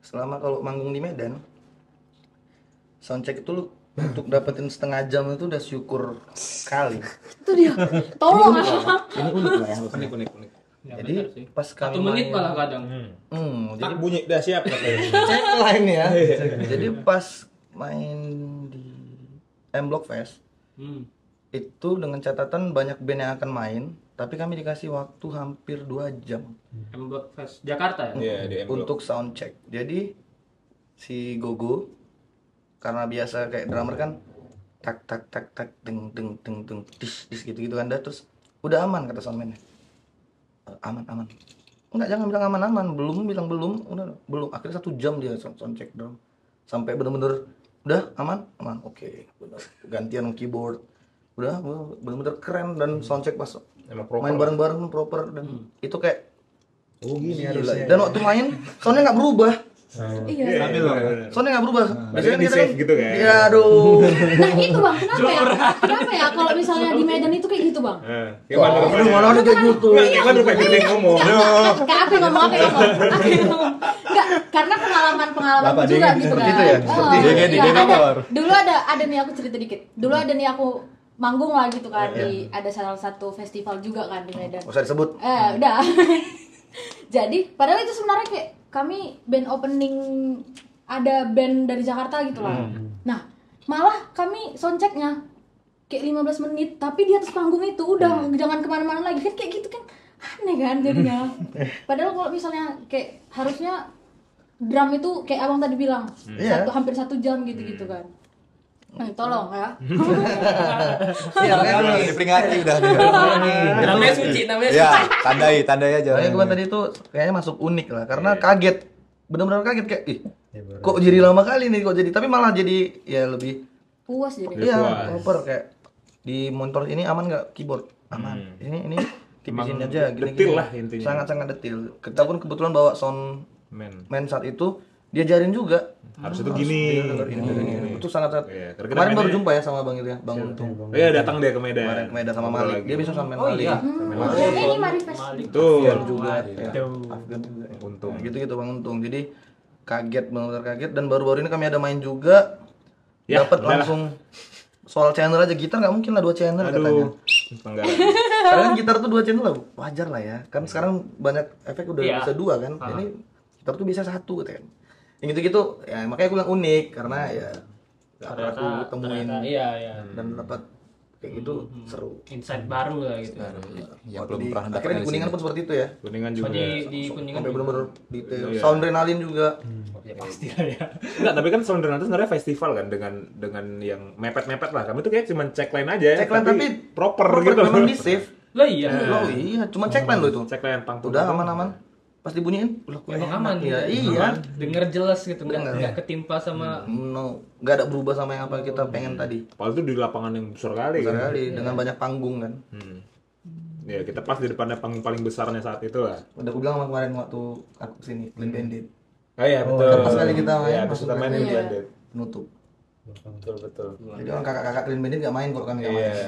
selama kalau manggung di Medan soundcheck itu lu untuk dapetin setengah jam itu udah syukur kali. Itu dia. Tolong. Ini unik lah ya. Unik, unik, unik. Ya, Jadi pas kami Satu menit malah kadang. Hmm, jadi Tak bunyi dah siap cek lah ini ya. Jadi pas main di M Block Fest Hmm. itu dengan catatan banyak band yang akan main, tapi kami dikasih waktu hampir dua jam Embok Fest Jakarta ya? Iya, di M Block. untuk sound check. Jadi si Gogo karena biasa kayak drummer kan tak tak tak tak deng deng deng deng dis dis gitu gitu kan. Dah terus udah aman kata soundman-nya. "Eh, aman aman. Enggak jangan bilang aman-aman. Belum bilang belum. Udah belum. Akhirnya satu jam dia sound sound check drum. Sampai bener-bener udah aman? Aman. Oke bener. gantian keyboard. Udah bener-bener keren dan sound check pas. Main bareng-bareng proper dan itu kayak oh gini harusnya dan waktu main soundnya nggak berubah Iya. Stabil loh. soundnya nggak berubah Biasanya di save gitu kan? ya aduh Nah itu bang, kenapa ya? Kenapa ya kalau misalnya di Medan itu kayak gitu bang? Nah, kayak mana aduh malah ada kayak gitu Enggak, kayak mana kayak gede ngomong. Kayak apa ngomong apa ngomong? Enggak, karena pengalaman pengalaman Bapak juga gitu kan. itu ya? Oh, Seperti iya, ada. motor. Dulu ada ada nih aku cerita dikit. Dulu ada nih aku manggung lah gitu kan di ada salah satu festival juga kan di Medan. usah disebut Eh, udah. Jadi, padahal itu sebenarnya kayak kami band opening ada band dari Jakarta gitu lah. Nah, malah kami soundchecknya kayak 15 menit, tapi di atas panggung itu udah jangan ke mana-mana lagi kan kayak gitu kan aneh kan jadinya. Padahal kalau misalnya kayak harusnya drum itu kayak abang tadi bilang Iya. satu hampir satu jam gitu-gitu kan. Nah, tolong ya. iya Udah diperingati udah. namanya suci namanya Ya, tandai, tandai aja. makanya gue tadi tuh kayaknya masuk unik lah karena kaget benar-benar kaget kayak ih Ya, baru. kok jadi lama kali nih kok jadi tapi malah jadi ya lebih Puas jadi. iya proper kayak di monitor ini aman nggak keyboard aman ini ini tipisin aja gini, detil gini. lah intinya. sangat sangat detil kita pun kebetulan bawa sound Men, main saat itu diajarin juga harus itu gini. Ini, ini, ini. itu sangat sangat Iya, kemarin baru mainnya- jumpa ya sama bang Ilya bang Untung iya datang dia ke Medan. kemarin ke Medan sama Malik dia bisa main Oh Malik iya. Oh, ini Marifest. Tuh. juga ya. Tuh. Afgan juga ya. Untung. Gitu gitu bang untung jadi kaget benar kaget dan baru-baru ini kami ada main juga Ya, dapat langsung soal channel aja gitar nggak mungkin lah dua channel katanya Aduh. Karena kan gitar tuh dua channel lah wajar lah ya kan sekarang banyak efek udah Iya. bisa dua kan ini gitar tuh bisa satu katanya yang gitu gitu ya makanya aku bilang unik karena ya pernah aku temuin ternyata, iya iya. dan dapat kayak gitu seru Insight baru lah gitu. Yang Waktu belum di- pernah akhirnya di di kuningan pun seperti itu ya Kuningan Oh, juga. di di kuningan sampai juga. bener-bener detail Iya. sound renalin juga Ya pasti lah ya. Enggak, tapi kan Sound itu sebenarnya festival kan dengan dengan yang mepet-mepet lah. Kami tuh kayak cuma check line aja. Check line tapi proper, proper, gitu. memang di save Lah iya. Oh iya, cuma cek line lo itu. Check line pangtung. Udah aman-aman. Pas dibunyiin, udah kok Emang aman Iya, gitu. iya. Denger jelas gitu, nggak ketimpa sama No, nggak ada berubah sama yang apa kita pengen tadi. Apalagi itu di lapangan yang besar kali Besar kan. kali dengan banyak panggung kan. Hmm. Ya kita pas di depannya panggung paling besarnya saat itu lah. Udah aku bilang sama kemarin waktu aku ke sini, Clean Bandit. Oh iya betul. pas kali kita main, Iya, pas kita main Iya. Bandit. Penutup. Betul betul. Jadi orang kakak-kakak Clean Bandit nggak main kalau kan nggak Iya. main.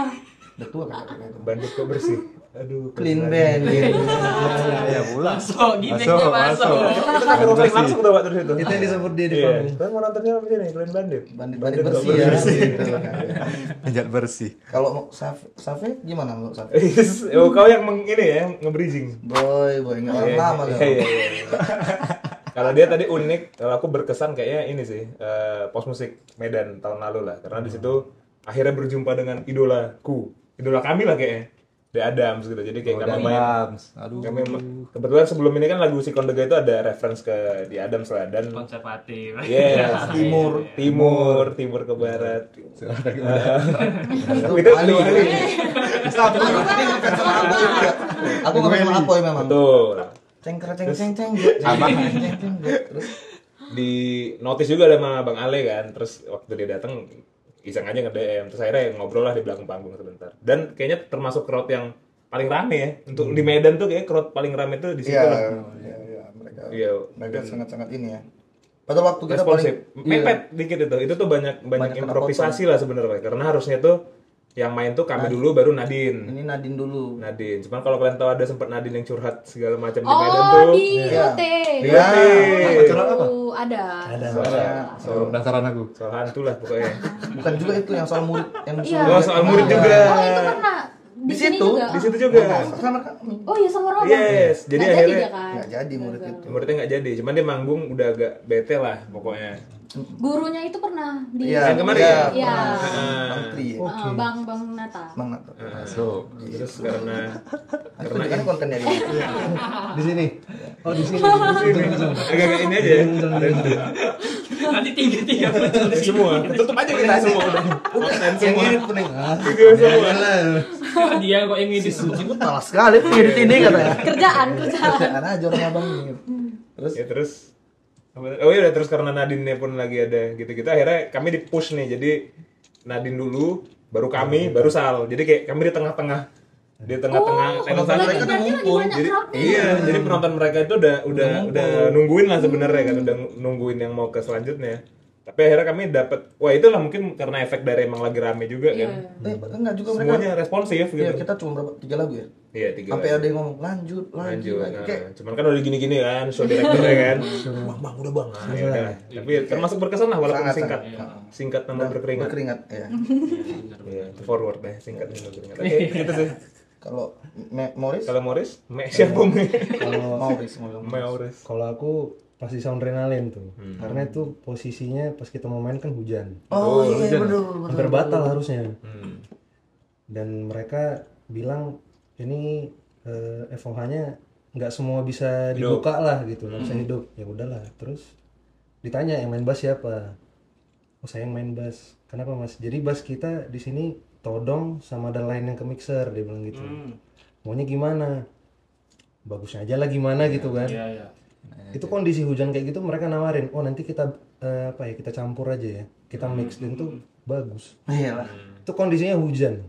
Udah tua kakak-kakak itu. Bandit kok bersih. Aduh. Clean Bandit. Ya pulang. masuk gimmicknya masuk. Kita rolling langsung tuh Pak terus itu. Itu yang disebut dia di Iya. panggung. Kan mau nontonnya apa sih nih? Clean Bandit. Bandit bandit bersih ya. Menjat bersih. Kalau mau Safe, Safe gimana menurut Safe? oh, kau yang ini ya, nge-bridging. Boy, boy, nggak orang lama Iya, kan? iya, iya. kalau dia tadi unik, kalau aku berkesan kayaknya ini sih eh, pos musik Medan tahun lalu lah, karena di situ akhirnya berjumpa dengan idolaku, idola kami lah kayaknya, The Adams gitu. Jadi kayak kami main, Adams. Aduh. kami kebetulan sebelum ini kan lagu si Kondega itu ada reference ke The Adams lah dan Konservatif. Yes, timur, timur, timur ke barat. itu itu Aku ngefans sama Apoy juga. Aku ngefans sama Apoy memang. betul. Cengker ceng ceng ceng. Apa? Ceng ceng. Terus di notice juga ada sama Bang Ale kan terus waktu dia datang iseng aja nge-DM terus akhirnya ngobrol lah di belakang panggung sebentar. Dan kayaknya termasuk crowd yang paling rame ya untuk di Medan tuh kayak crowd paling rame tuh di situ iya, lah. iya, iya, mereka iya. mereka sangat-sangat ini ya. Padahal waktu kita responsif. paling mepet dikit itu. Itu tuh banyak banyak, Banyak improvisasi lah sebenarnya karena harusnya tuh yang main tuh kami dulu baru Nadine ini Nadine dulu. Nadine cuman kalau kalian tahu ada sempat Nadine yang curhat segala macam di Oh, Medan tuh di Iya. hotel. Iya. Curhat apa? Oh, ada. Ada. So, penasaran aku. soal hantu lah pokoknya Bukan juga itu yang soal murid yang Iya. Oh, soal murid juga. Oh, itu pernah di, Di situ, juga. di situ juga sama kami. Oh iya sama Robo. Yes, jadi Nggak akhirnya- dia kan? Nggak jadi murid itu. muridnya nggak jadi cuman dia manggung udah agak bete lah pokoknya Gurunya itu pernah di Iya, Yang kemarin iya, ya? Iya. pernah. Bang Tri ya. Eh, Bang Bang Nata. Bang Nato. So, terus karena Itu kan kontennya dia. Di sini. Oh, di sini. Di sini. agak-agak ini aja ya Nanti tiga tiga semua tutup aja kita semua udah Yang semua ini pening. Ah, semua Dia kok yang ini Jemput malas sekali ngedit ini katanya. Kerjaan, kerjaan. Kerjaan aja orang abang. Terus ya terus oh iya udah terus karena Nadine pun lagi ada gitu-gitu akhirnya kami di push nih jadi Nadine dulu baru kami baru Sal. Jadi kayak kami di tengah-tengah di tengah-tengah Oh, tengah penonton lagi mereka lagi ngumpul. jadi iya jadi penonton mereka itu udah udah ngumpul. udah nungguin lah sebenarnya kan udah nungguin yang mau ke selanjutnya tapi akhirnya kami dapat wah itulah mungkin karena efek dari emang lagi rame juga Iya. kan eh enggak juga mereka. semuanya responsif gitu Iya, kita cuma berapa tiga lagu ya. iya tiga Sampai ada yang ngomong lanjut, lanjut, lanjut lagi. nah. Kayak cuman kan udah gini-gini kan show directornya kan bang bang udah bang nah, ya udah. tapi termasuk berkesan lah walaupun Sangat, singkat sangat. singkat namun berkeringat berkeringat ya. Iya, itu forward deh singkat namun berkeringat oke gitu sih Kalau Morris, kalau Morris me siapa me Kalau Morris ngomong. Morris kalau aku pasti soundrenalin tuh. Hmm. Karena itu posisinya pas kita mau main kan hujan. Oh, iya betul. Hampir batal harusnya. Hmm. Dan mereka bilang ini eh, FOH-nya nggak semua bisa Hidup. dibuka lah gitu, nggak Hmm. bisa hidup. Ya udahlah. Terus ditanya yang main bass siapa? Oh saya yang main bass. Kenapa mas? Jadi bass kita di sini todong sama ada lain yang ke mixer dia bilang gitu. Hmm. Maunya gimana? Bagusnya aja lah gimana gitu kan? Iya iya. Itu kondisi hujan kayak gitu mereka nawarin oh nanti kita eh, apa ya kita campur aja ya kita mix dan tuh bagus Iya lah. itu kondisinya hujan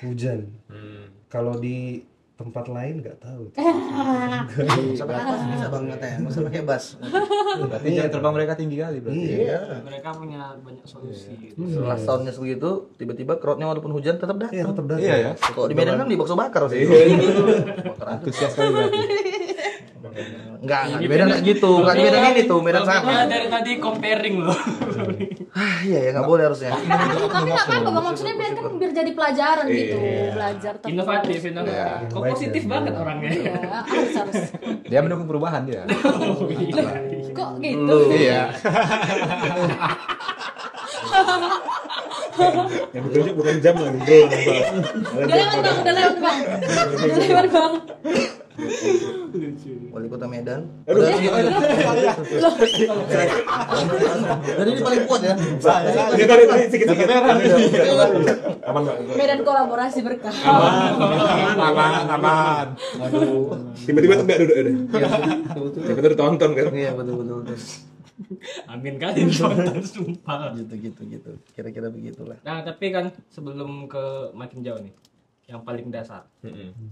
hujan Hmm. kalau di tempat lain nggak tahu Bisa berapa? Bisa banget ya. Masa pakai bass. Berarti jam terbang mereka tinggi kali berarti. Iya. Mereka punya banyak solusi. gitu. Setelah soundnya segitu, tiba-tiba crowdnya walaupun hujan tetap datang. iya tetap datang Iya ya. Kalau di Medan kan di bakso bakar sih. Antusias kali berarti. Enggak, enggak Medan enggak gitu. Enggak di Medan ini tuh, Topiknya sana. dari tadi comparing loh. Ah, iya ya enggak boleh harusnya. Tapi nggak apa-apa, Bang. maksudnya biar kan biar jadi pelajaran gitu, belajar. Inovatif, inovatif. Kok positif banget orangnya. Ya, harus harus. Dia mendukung perubahan dia. Kok gitu? Iya. yang ditunjuk bukan jam lagi bro Udah lewat bang, udah lewat bang, udah lewat bang. Wali kota Medan. Aduh, Dan ini paling kuat ya. Ini tadi tadi sedikit sedikit aman nggak Medan kolaborasi berkah. Aman, aman. tiba-tiba tebak duduk Iya, betul. tiba-tiba ditonton kan Iya, betul betul betul. Amin kali nonton sumpah. Gitu gitu gitu. Kira-kira begitulah. Nah tapi kan sebelum ke makin jauh nih, yang paling dasar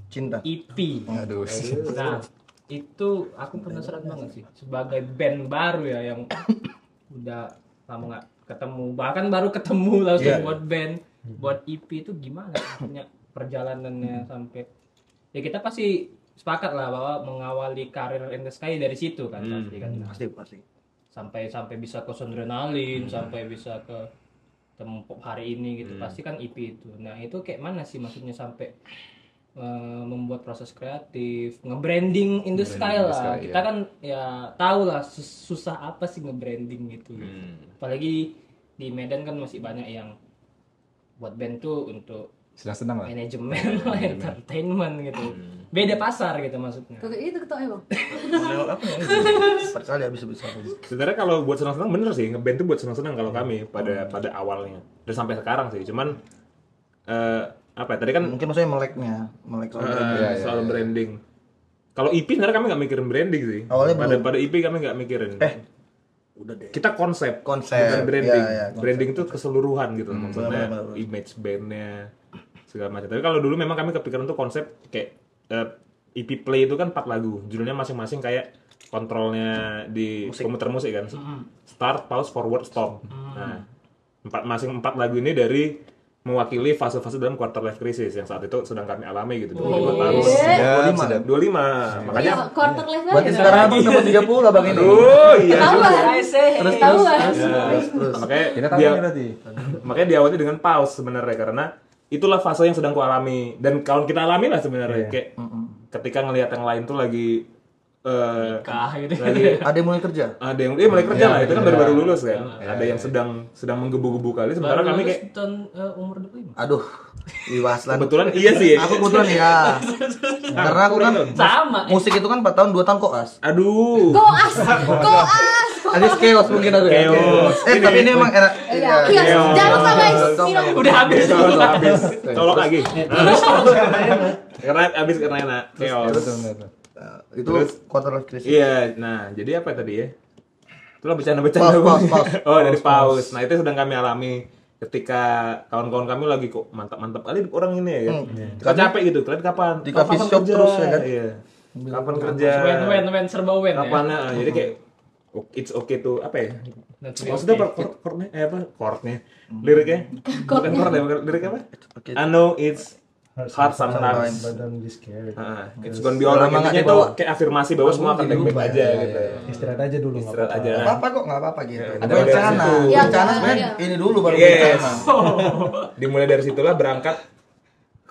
Cinta. EP. Aduh. Nah itu aku penasaran banget sih sebagai band baru ya yang udah lama nggak ketemu bahkan baru ketemu langsung Iya. buat band buat EP itu gimana maksudnya perjalanannya sampai ya kita pasti sepakat lah bahwa mengawali karir in the sky dari situ kan pasti kan Pasti pasti. sampai sampai bisa ke Sondrenalin sampai bisa ke tempat hari ini gitu. Pasti kan EP itu. Nah itu kayak mana sih maksudnya sampai eh, membuat proses kreatif nge-branding in the sky the lah. sky, kita ya. kan ya tahu lah sus- susah apa sih nge-branding gitu. Apalagi di Medan kan masih banyak yang buat band tuh untuk Senang-senang lah. manajemen lah entertainment gitu beda pasar gitu maksudnya. Tuh, itu ketok ya bang. Ya? Kali habis habis sebenarnya kalau buat senang-senang bener sih ngeband tuh buat senang-senang kalau kami pada pada awalnya. Dan sampai sekarang sih cuman eh apa ya tadi kan Mungkin maksudnya meleknya, melek soal eh, branding. iya, soal branding. Kalau EP sebenarnya kami nggak mikirin branding sih. Awalnya pada belum. pada EP kami nggak mikirin. Eh, Udah deh. kita konsep Konsep, bukan branding. Iya, iya, konsep, branding itu keseluruhan gitu maksudnya benar, benar, benar. image bandnya segala macam. Tapi kalau dulu memang kami kepikiran tuh konsep kayak eh, EP play itu kan empat lagu. Judulnya masing-masing kayak kontrolnya di komputer musik kan. Start pause forward stop. Nah empat masing empat lagu ini dari mewakili fase-fase dalam quarter life crisis yang saat itu sedang kami alami gitu. Dua tahun. Sedap, sedap. dua lima. makanya Ya, quarter life Berarti sekarang abang nomor 30 abang ini. oh iya. Terus terus terus. terus. makanya dia ini berarti. makanya diawali dengan pause sebenarnya karena itulah fase yang sedang ku alami dan kalau kita alami lah sebenarnya kayak ketika ngelihat yang lain tuh lagi eh kah gitu. lagi Ada yang mulai kerja. ada yang dia mulai kerja lah. Itu kan baru-baru lulus kan. Ada yang sedang sedang menggebu-gebu kali. Sementara baru kami kayak tahun eh, umur 25 Aduh, Iwas lah. kebetulan iya sih. Aku kebetulan ya. Karena aku kan sama eh. musik itu kan 4 tahun 2 tahun koas. aduh. Koas, koas, Alias chaos mungkin aku ya. Chaos. Eh tapi ini emang enak. Iya, iya. Jangan lupa guys. minum. Udah habis. Colok habis. Colok lagi. Karena habis karena enak. Chaos. Betul, betul. Nah, Itu quarter life crisis. Iya, nah jadi apa tadi ya? Itulah bercanda-bercanda. Paus, paus, paus. Oh, dari paus. Nah, itu sedang kami alami ketika kawan-kawan kami lagi kok mantap-mantap kali orang ini ya kan. Kok capek gitu, kalian kapan? Di Kapan coffee shop terus ya kan? Iya. Kapan kerja? Wen wen wen serba wen ya. Kapan ya? Jadi kayak it's okay tuh apa ya? That's Maksudnya okay. per- per- chordnya eh apa? Chordnya. Liriknya? Bukan chord ya, bukan lirik apa? Okay. I know it's hard sometimes. But don't be scared. Ah, it's gonna be alright. Intinya itu dibawa. kayak afirmasi bahwa semua akan baik-baik Iya, aja iya, gitu. Istirahat aja dulu. Istirahat apa-apa. aja. Nggak apa-apa kok, nggak apa-apa gitu. Ya, Ada rencana. Iya, Rencana iya, sebenarnya iya. ini dulu baru Yes. rencana. Dimulai dari situlah berangkat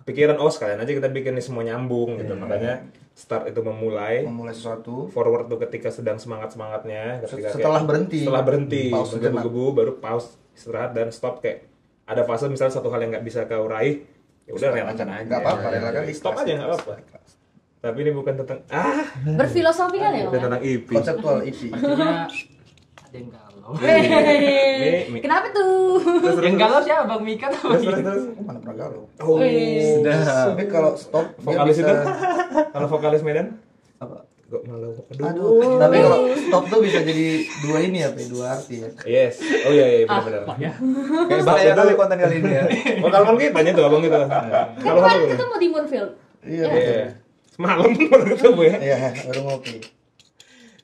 kepikiran oh sekalian aja kita bikin ini semua nyambung gitu. Makanya start itu memulai Memulai sesuatu. forward tuh ketika sedang semangat semangatnya ketika kayak- Setelah berhenti. setelah berhenti menggebu-gebu baru pause istirahat dan stop kayak ada fase misalnya satu hal yang nggak bisa kau raih ya udah relakan aja Nggak apa-apa, relakan. stop aja nggak apa-apa tapi ini bukan tentang ah Berfilosofi kan ya, tentang IP Konseptual IP. Artinya ada yang galau. Hehehe. Mi- Kenapa tuh? Yang galau siapa Bang Mika tuh? terus terus terus Oh, mana pernah galau. oh Wih. Tapi kalau stop dia vokalis bisa itu kalau vokalis Medan apa? Gak malu Aduh, tapi kalau stop tuh bisa jadi dua ini ya, dua arti ya. yes oh iya iya benar-benar Ya. Kayak bahaya kali konten kali ini ya. oh kalau kita tanya tuh abang gitu Kan kemarin kamu ketemu di Moonfield. Iya. iya semalam baru ketemu ya Iya, baru ngopi.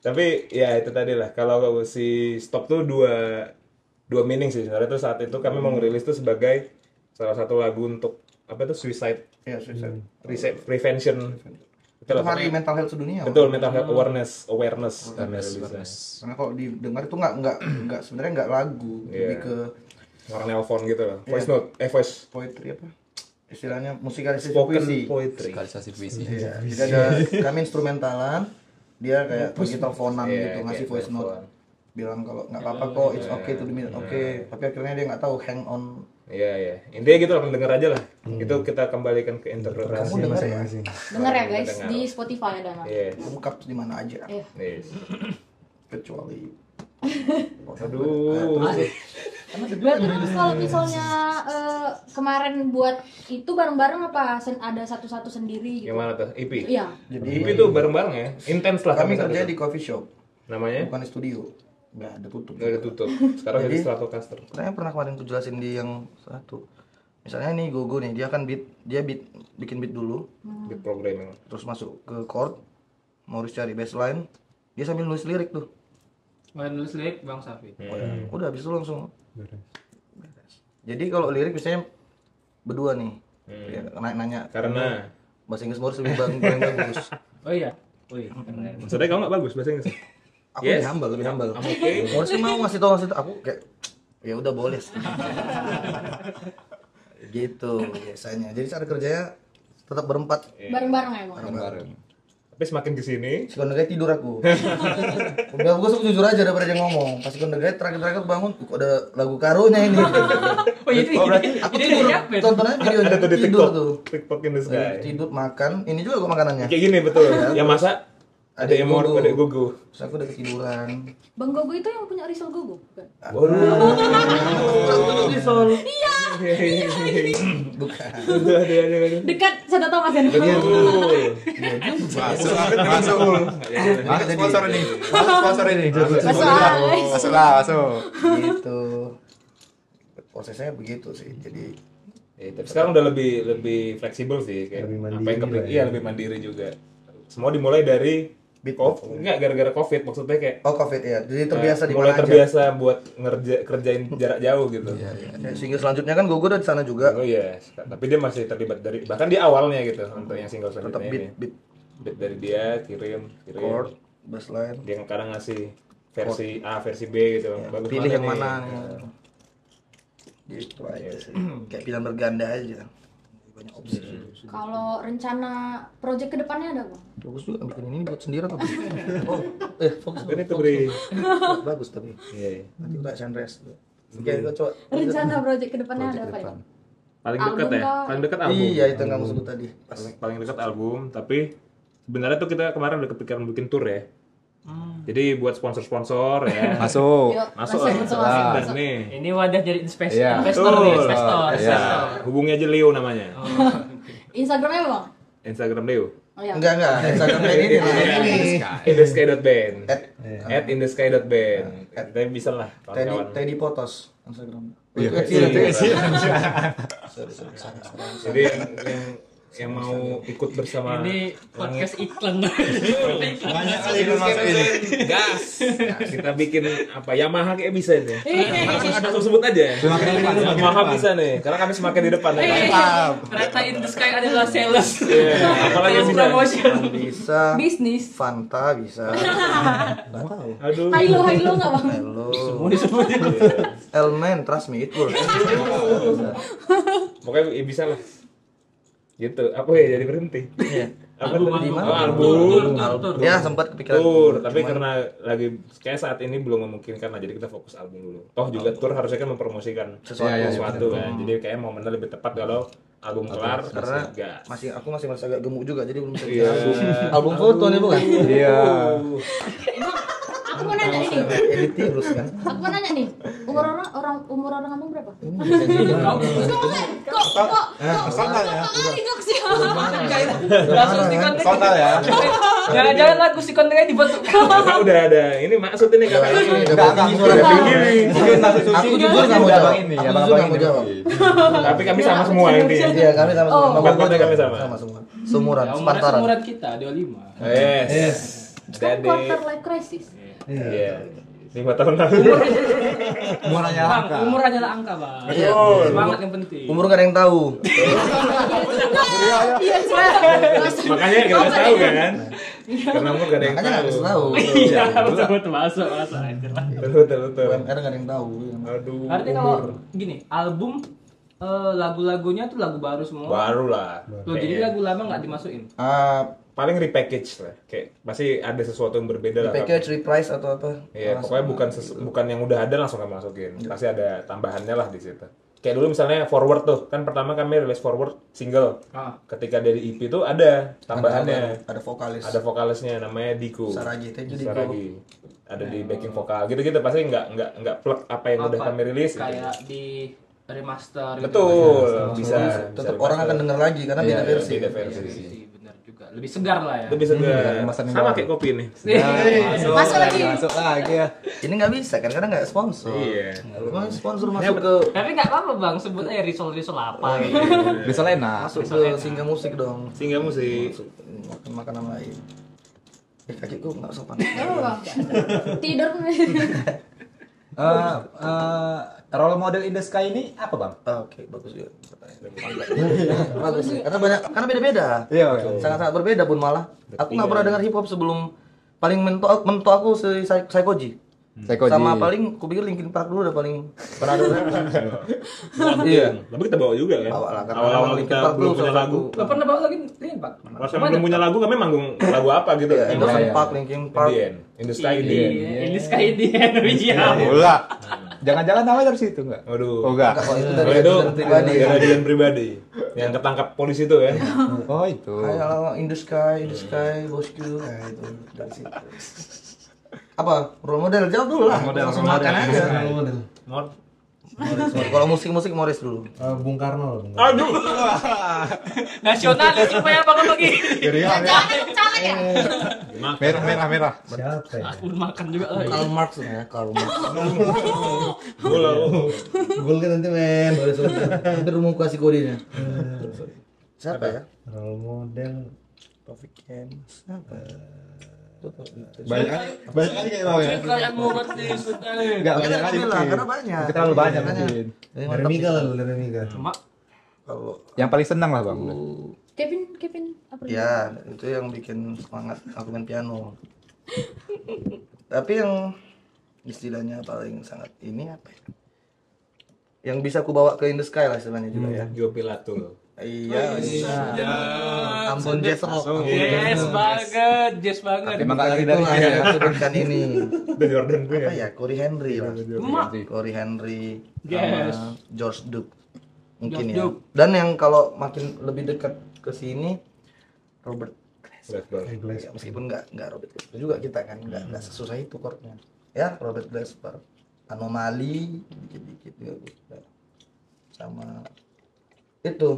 Tapi ya itu tadi lah kalau si stop tuh dua dua meaning sih sebenarnya tuh saat itu kami mau ngerilis tuh sebagai salah satu lagu untuk apa itu suicide Iya, suicide. rese- prevention itu Itu lah hari mental health sedunia. betul mental health awareness awareness Awareness, Rilisnya. awareness. Karena kalau didengar itu nggak nggak nggak sebenarnya nggak lagu, lebih Iya. ke orang nelpon gitu loh voice Iya. note eh voice poetry apa? Istilahnya musikalisasi spoken puisi. poetry Musikalisasi puisi. Iya, jadi ada kami instrumentalan, dia kayak pergi teleponan Iya, gitu, ngasih kayak voice note. Bilang kalau nggak apa-apa kok, it's okay to be oke. Tapi akhirnya dia nggak tahu hang on. Iya iya intinya gitu lah pendengar aja lah itu kita kembalikan ke interpretasi Kamu dengar ya? Masing-masing. Dengar ya guys Dengar. di Spotify ada Mas. Iya Lengkap di mana aja, Iya. yes. kecuali. Aduh Berarti terus kalau misalnya eh, kemarin buat itu bareng-bareng apa sen- ada satu-satu sendiri gitu? gimana tuh IP Iya. Jadi IP tuh bareng-bareng ya intens lah kami kerja itu. di coffee shop, namanya bukan di studio. Nggak ada tutup. Udah tutup. Sekarang jadi Jadi- Stratocaster. Saya pernah kemarin tuh jelasin di yang satu. Misalnya nih Gogo nih, dia kan beat, dia beat bikin beat dulu, Beat programming. terus masuk ke chord, mau harus cari bassline, dia sambil nulis lirik tuh. Mau nulis lirik Bang Safi. Hmm. Udah habis itu langsung. Beres. Jadi kalau lirik biasanya berdua nih. Hmm. Ya, nanya, nanya Karena bahasa Inggris mau harus lebih bang, paling bagus. Oh iya. Oh iya. keren. maksudnya kamu nggak bagus bahasa Inggris. Aku Yes. lebih humble, lebih humble. Oke. Mau sih mau ngasih tau ngasih tau, aku kayak ya udah boleh. gitu biasanya. Jadi cara kerjanya tetap berempat. Bareng-bareng ya emang. Bareng-bareng. Tapi semakin ke sini, Si Kondegay tidur aku. Udah gue suka jujur aja daripada dia ngomong. Pas Kondegay terakhir-terakhir bangun, kok ada lagu karunya ini. Oh itu Oh, berarti Aku Ini tidur, tonton aja videonya. ada tuh di tidur TikTok. tuh. TikTok in the sky. Tidur, makan. Ini juga kok makanannya. Kayak gini betul. Yang masak ada emor, gugu. ada gugu. Terus aku udah ketiduran. Bang Gogo itu yang punya Rizal Gogo, bukan? Iya. Bukan. Aduh, aduh, aduh, aduh. Dekat Sada Thomas ya. Aduh. Masuk, masuk. Masuk sponsor ini. Masuk sponsor ini. Masuk lah, masuk. gitu. Prosesnya begitu sih. Jadi Ya, tapi sekarang udah lebih lebih fleksibel sih kayak Lebih apa mandiri yang kepik- lah ya. iya lebih mandiri juga. Semua dimulai dari Beat. COVID, enggak gara-gara Covid maksudnya kayak oh covid ya. Jadi terbiasa di mulai mana aja. terbiasa buat ngerja kerjain jarak jauh gitu. Ya, Single selanjutnya kan Gogo udah di sana juga. Oh iya, tapi dia masih terlibat dari bahkan di awalnya gitu untuk yang single Tetap selanjutnya beat ini. beat Beat dari dia kirim kirim. chord, bassline. Dia kadang ngasih versi A, versi B gitu. Bagus Pilih yang nih? mana. Gitu aja sih. Kayak pilihan berganda aja. Banyak opsi. Kalau rencana project ke depannya ada bang? Bagus juga bikin ini buat sendiri atau? Oh, eh fokus. Itu fokus. beri. Bagus tapi. Iya, iya. Nanti kita sunrise. Oke, kita coba. Rencana project ke depannya ada apa ya? Paling dekat ya, paling dekat album. Iya, itu yang kamu sebut tadi. Pas. paling, paling dekat album tapi sebenarnya tuh kita kemarin udah kepikiran bikin tour ya Jadi buat sponsor-sponsor ya. Masuk. Yuk, Masuk masuk, masuk, masuk, Dan masuk. nih. Ini wadah jadi investor, Iya. investor Betul. nih, investor, Iya. investor. Hubungi aja Leo namanya. Instagramnya apa bang? Instagram Leo. Oh iya. Enggak enggak, Instagramnya ini. Ini. Indesky.band. At At indesky.band. Tapi bisa lah Teddy. Teddy Potos Instagram. Iya. Iya. Salah. Jadi yang, yang mau ikut bersama Ini podcast iklan. Banyak kali dimasukin. gas. Nah, kita bikin apa Yamaha kayak bisa ini. Langsung langsung sebut aja. Semakin di depan, Yamaha bisa nih, karena kami semakin di depan ya. Ternyata in the sky adalah sales. Iya, apalagi bisa. promotion. Bisa. Bisnis. Fanta bisa. Nggak tahu. Aduh. Hilo, hilo nggak bang? Hello. Mau disebutin. Elmen, trust me, it works. Pokoknya ya bisa lah. Gitu. Apa ya jadi berhenti? Iya. Apa Album, album. Oh, album. Album. Ya sempat kepikiran. Tur, tapi Cuman- karena lagi kayak saat ini belum memungkinkan lah, jadi kita fokus album dulu. Toh juga tur harusnya kan mempromosikan Sesuatu. Iya, iya, iya, sesuatu kan. Jadi kayak momennya lebih tepat kalau album kelar karena masih aku masih merasa agak gemuk juga jadi belum bisa Iya. album. album foto nih bukan Iya. Terus kan Aku mau nanya nih. Umur orang orang umur orang kamu berapa? Kau Kok kok kok Personal ya. kok kali ya? langsung di konten. Personal ya. Jangan-jangan lagu si kontennya dibuat Nah, udah ada. Ini maksud ini kakak ini. Enggak, enggak. Aku jujur nggak mau jawab. ini, Aku ya, bang jujur bang nggak mau jawab. Tapi kami sama semua intinya. iya kami sama Oh. sama Bapak juga kami sama. sama semua Ya, umurnya sepantaran seumuran kita, 25. Yes. Kan Jadi quarter life crisis. Iya. Lima tahun lalu. Umurnya Bang, angka. umur adalah angka, Bang. Iya. Semangat yang penting. umur gak ada yang tahu Iya sih. Makanya kita harus tahu kan. Karena umur gak ada yang makanya nggak tahu. tahu Iya, betul betul masuk masuk anjir lah. Betul betul betul. UMR gak ada yang tahu Aduh. Artinya kalau gini, album eh, lagu-lagunya tuh lagu baru semua. Baru lah. Loh, jadi lagu lama nggak dimasukin. Ah, paling repackage lah. Kayak pasti ada sesuatu yang berbeda lah. package reprise atau apa Iya, Langsung. pokoknya bukan ses- bukan yang udah ada langsung kami masukin. Pasti ada tambahannya lah di situ. Kayak dulu misalnya forward tuh, kan pertama kami rilis forward single. Ah. Ketika dari EP tuh ada tambahannya. ada, ada vokalis Ada vokalisnya namanya Diko. Saragi, you, Diko. Saragi. Ada di backing vokal gitu-gitu pasti nggak nggak nggak plug apa yang udah Apa? kami rilis. gitu. Kayak di remaster gitu. Betul, bisa. tetap bisa orang remaster. akan denger lagi karena Iya, beda iya, versi beda versi. Iya, benar juga. Lebih segar lah ya. Lebih segar. Hmm, Sama baru. kayak kopi nih. Masuk lagi. Masuk lagi ya. ini nggak bisa kan karena nggak sponsor Iya. Kalau sponsor masuk ke Tapi nggak apa-apa bang, sebut aja risol risol apa gitu. Bisa enak. masuk ke singgah musik dong Sehingga musik. Masuk makan makanan lain eh kakiku nggak sopan? Tidur. Eh, eh, role model in the sky ini apa bang? Ah, oke bagus juga bagus sih karena banyak karena beda-beda Iya, oke. sangat-sangat berbeda pun malah aku nggak pernah dengar hip hop sebelum paling mentok mentok aku si Psy- Psychoji Psychoji. sama paling aku pikir Linkin Park dulu udah paling pernah dengar iya Tapi kita bawa juga kan. Bawa lah, karena Awal-awal emang kita Linkin Park belum punya lagu. Lo pernah bawa lagi lihat pak? Pas yang belum punya lagu kami manggung lagu apa gitu. Iya, In Linkin iya. Park, Linkin Park. the end. In the sky in the end. Iya, ini sky di Indonesia. Bola. Jangan-jangan namanya dari situ enggak? Aduh. Oh enggak. Kalau itu Oh, dari itu pribadi. dari pribadi yang ketangkap polisi itu kan. Oh itu. Hai, halo, in the sky, in the sky, bosku. Nah, itu dari situ. Apa? Role model jawab dulu lah. Role model, Langsung role makan model. aja. model. Morris, Morris. Kalau musik-musik Morris dulu. Eh, Bung Karno Bung Karno. Aduh. Nasionalis supaya banget lagi. Jangan caleg ya. Merah merah merah. siapa ya Udah makan juga lagi. Karl Marx ya, Karl Marx. Bola. Gol kan nanti men. Hampir mau kasih kodenya. Siapa ya? role model Taufik Ken. Siapa? Banyak kali banyak kali kayak bang ya. Kalian mau ngerti. Enggak banyak kali. Karena banyak. Mungkin terlalu banyak Makanya. mungkin. Dari lah dari Mika Cuma Kalau Yang paling senang lah bang. Kevin, Kevin apa? ya itu yang bikin semangat aku main piano. Tapi yang istilahnya paling sangat ini apa ya? Yang bisa aku bawa ke In the Sky lah istilahnya juga ya. Gio Pilato. Iya, iya. Ambon Jazz Rock. Yes banget, yes banget. Lagi Itu dari lah yang aku sebutkan ini. Dan Jordan gue Apa ya. ya? Corey Henry lah. Corey Henry Yes. sama George Duke mungkin ya Duke. dan yang kalau makin lebih dekat ke sini Robert Glasper. Glass. Ya, meskipun nggak nggak Robert Glasper juga kita kan nggak nggak sesusah itu chordnya ya Robert Glasper anomali dikit-dikit sama itu.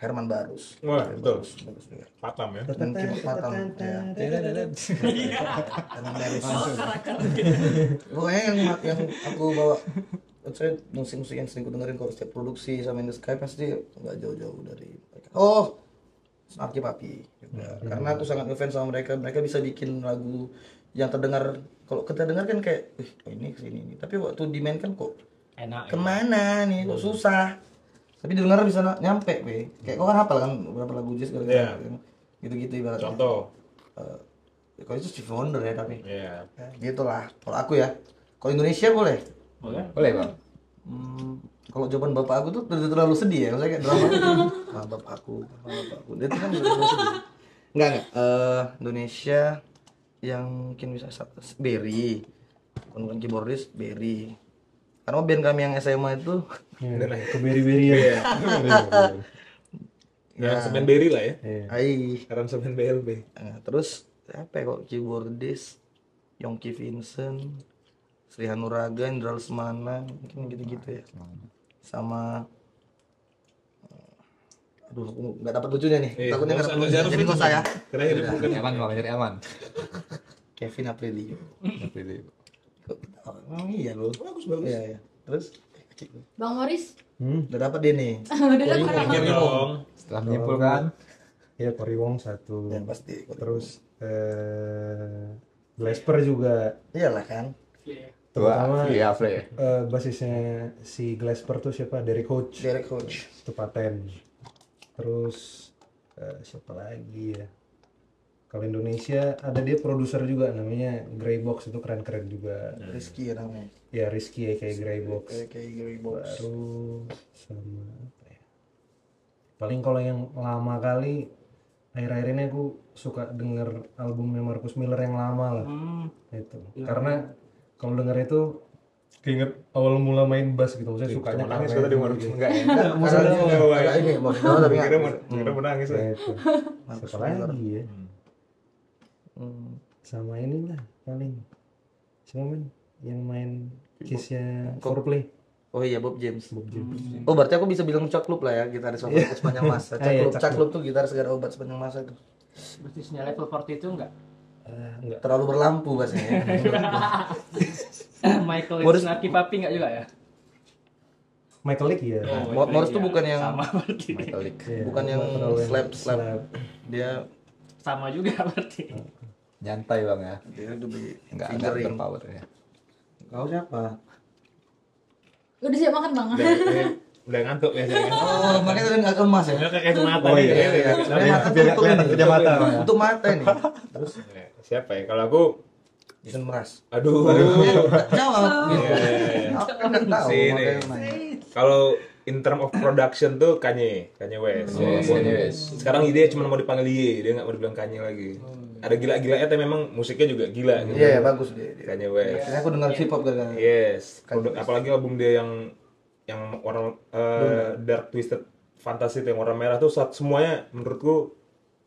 Herman Barus. Wah, betul. bagus, bagus juga Patam ya. dan Kim Patam ya. Herman Barus. Pokoknya yang yang aku bawa saya musik-musik yang sering dengerin kalau setiap produksi sama in the sky pasti nggak jauh-jauh dari mereka. Oh Snarky Papi juga. karena aku sangat ngefans sama mereka. Mereka bisa bikin lagu yang terdengar kalau kita dengar kan kayak Wih, oh ini ke sini ini. Tapi waktu dimainkan kok enak ya. ke mana nih? Kok susah tapi didengar bisa nyampe be kayak kau kan hafal kan beberapa lagu jazz gitu Iya. gitu ibaratnya Contoh. Eh, kalau itu Stevie Wonder ya tapi Iya. ya, gitulah kalau aku ya kalau Indonesia boleh boleh Boleh bang. Hmm, kalau jawaban bapak aku tuh terlalu, terlalu sedih ya, maksudnya kayak drama. ah, bapak aku, bapak aku. Dia tuh kan terlalu sedih. Enggak enggak. Eh, Indonesia yang mungkin bisa sa- Berry, bukan keyboardis Berry. Karena band kami yang SMA itu Ya, ke beri-beri ya. Ya, semen Berry lah ya. Iya. ai Sekarang semen BLB. Nah, terus apa ya kok keyboardis Yongki Vincent, Sri Hanuraga, Indra Lesmana, mungkin gitu-gitu ya. Sama eh, aduh aku nggak dapat lucunya nih. Iya, Takutnya nggak nggak dapat lucunya. nggak Jadi nggak ya. Hidup bukan Aman bang, jadi aman. Kevin Aprilio. Pilih. Oh iya loh. Bagus bagus. Iya iya. Terus eh, kecil. Bang Moris Hmm, udah dapat dia nih. udah dapat dong. Setelah menyimpulkan, ya Cory Wong satu. Ya pasti. Terus eh Glasper juga Iyalah kan. terutama iya Fle. eh, basisnya si Glasper tuh siapa? Derek Coach. Derek Coach. Itu paten. Terus eh, siapa lagi ya? Kalau Indonesia ada dia produser juga namanya Grey Box itu keren-keren juga. Rizky ya namanya. Ya Rizky ya kayak Grey Box. Kayak Gary Box. baru sama apa ya paling kalau yang lama kali akhir-akhir ini aku suka denger albumnya Marcus Miller yang lama lah hmm. itu karena kalau denger itu keinget awal mula main bass gitu maksudnya sukanya nangis itu mau gitu. enggak ya? Enggak, maksudnya. Agak ini tahu tapi Kira nggak. mau kira mau nangis Ya, lah. siapa Miller. lagi ya Hmm. sama inilah paling siapa men yang main Kiss-nya Foreplay Oh iya Bob James. Bob James Oh berarti aku bisa bilang caklub lah ya gitaris favorit sepanjang masa. Ah, iya, Caklub, Caklub. caklub tuh gitaris segala obat sepanjang masa itu. Basisnya level 40 itu enggak Ah, enggak Terlalu berlampu bahasanya. Michael Morris- Snarky Papi enggak juga ya Michael Leak ya Oh, Mo- Morris tuh iya. bukan yang- sama berarti Michael Leak. Iya, bukan yang slap slap. slap. Dia sama juga berarti Nyantai bang ya. dia lebih Enggak enggak fingering. berpower ya. Kau siapa? udah siap makan bang Udah, ngantuk ya. Oh, makanya tadi nggak kemas ya. Sebenarnya kayak mata Oh, iya. ya. Iya, sebenarnya mata Biar kelihatan ini. kerja mata ya. Untuk mata ini. Terus Ya, Siapa ya? Kalau aku Jason Mraz. aduh. Jawab. Iya, iya, iya. Aku nggak tahu. Kalau in term of production tuh Kanye, Kanye West. Kanye. Sekarang dia cuma mau dipanggil Ye, dia nggak mau dibilang Kanye lagi. Ada gila-gilanya tapi memang musiknya juga gila gitu. Iya, ya, bagus dia. dia. Kanye West. Akhirnya aku dengar hip hop gara-gara. Yes. Kanye Produk- apalagi album dia yang yang warna eh, dark twisted fantasy yang warna merah tuh saat semuanya menurutku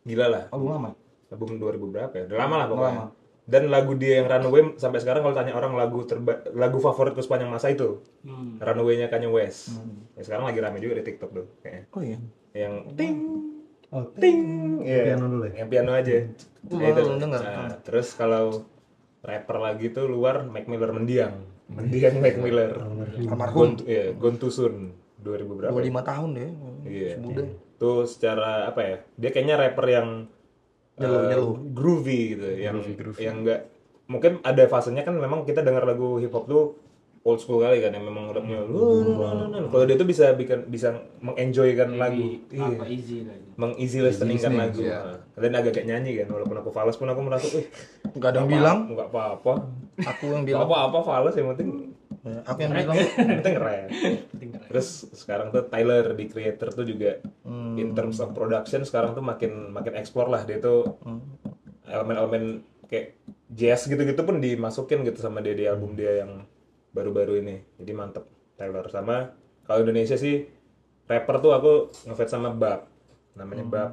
gila lah. Album lama. Album 2000 berapa ya? Udah lama lah pokoknya. Lama. Dan lagu dia yang Runaway sampai sekarang kalau tanya orang lagu terba lagu favoritku sepanjang masa itu hmm. Runaway-nya Kanye West. Ya, sekarang lagi rame juga di TikTok tuh kayaknya. Oh iya. Yang ting Oh, ting Iya. piano dulu ya? Yang piano aja. Gua Ya, itu. denger. Nah, terus kalau rapper lagi tuh luar Mac Miller mendiang. Mendiang Mac Miller. Almarhum. Gone, iya, Gone Too Soon 2000 berapa? ya? 25 tahun deh. Iya. Muda. Tuh secara apa ya? Dia kayaknya rapper yang Nyeluh, eh, nyeluh. groovy gitu, yang yang enggak mungkin ada fasenya kan memang kita dengar lagu hip hop tuh old school kali kan yang memang udah punya kalau dia tuh bisa bikin bisa mengenjoykan lagu apa iya. easy lah gitu. mengeasy listeningkan listening, lagu iya. Nah, dan agak kayak nyanyi kan walaupun aku fals pun aku merasa wih Enggak ada yang bilang. nggak apa-apa Aku yang nggak bilang. apa-apa fals yang penting Ya, Aku yang bilang. yang penting keren terus sekarang tuh Tyler di creator tuh juga Hmm. in terms of production sekarang tuh makin makin explore lah dia tuh Hmm. elemen-elemen kayak jazz gitu-gitu pun dimasukin gitu sama dia di album dia yang baru-baru ini. Jadi mantep. Tyler sama kalau Indonesia sih rapper tuh aku ngefans sama Bab. Namanya Bab.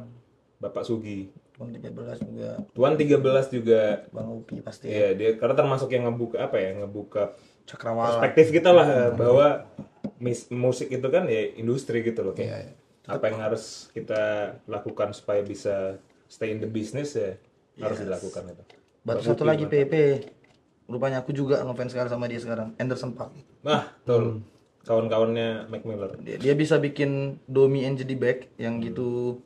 Bapak Sugi. Tuan 13 juga. Tuan 13 juga. Bang Upi pasti ya ya. dia karena termasuk yang ngebuka apa ya ngebuka Cakrawala. perspektif kita lah bahwa mis- musik itu kan ya industri gitu loh kayak apa yang harus kita lakukan supaya bisa stay in the business ya harus dilakukan itu. Baru satu lagi PP. Rupanya aku juga ngefans sekali sama dia sekarang. Anderson Park. Nah, betul. Kawan-kawannya Mac Miller. Dia, dia bisa bikin Domi and Jedi Back yang gitu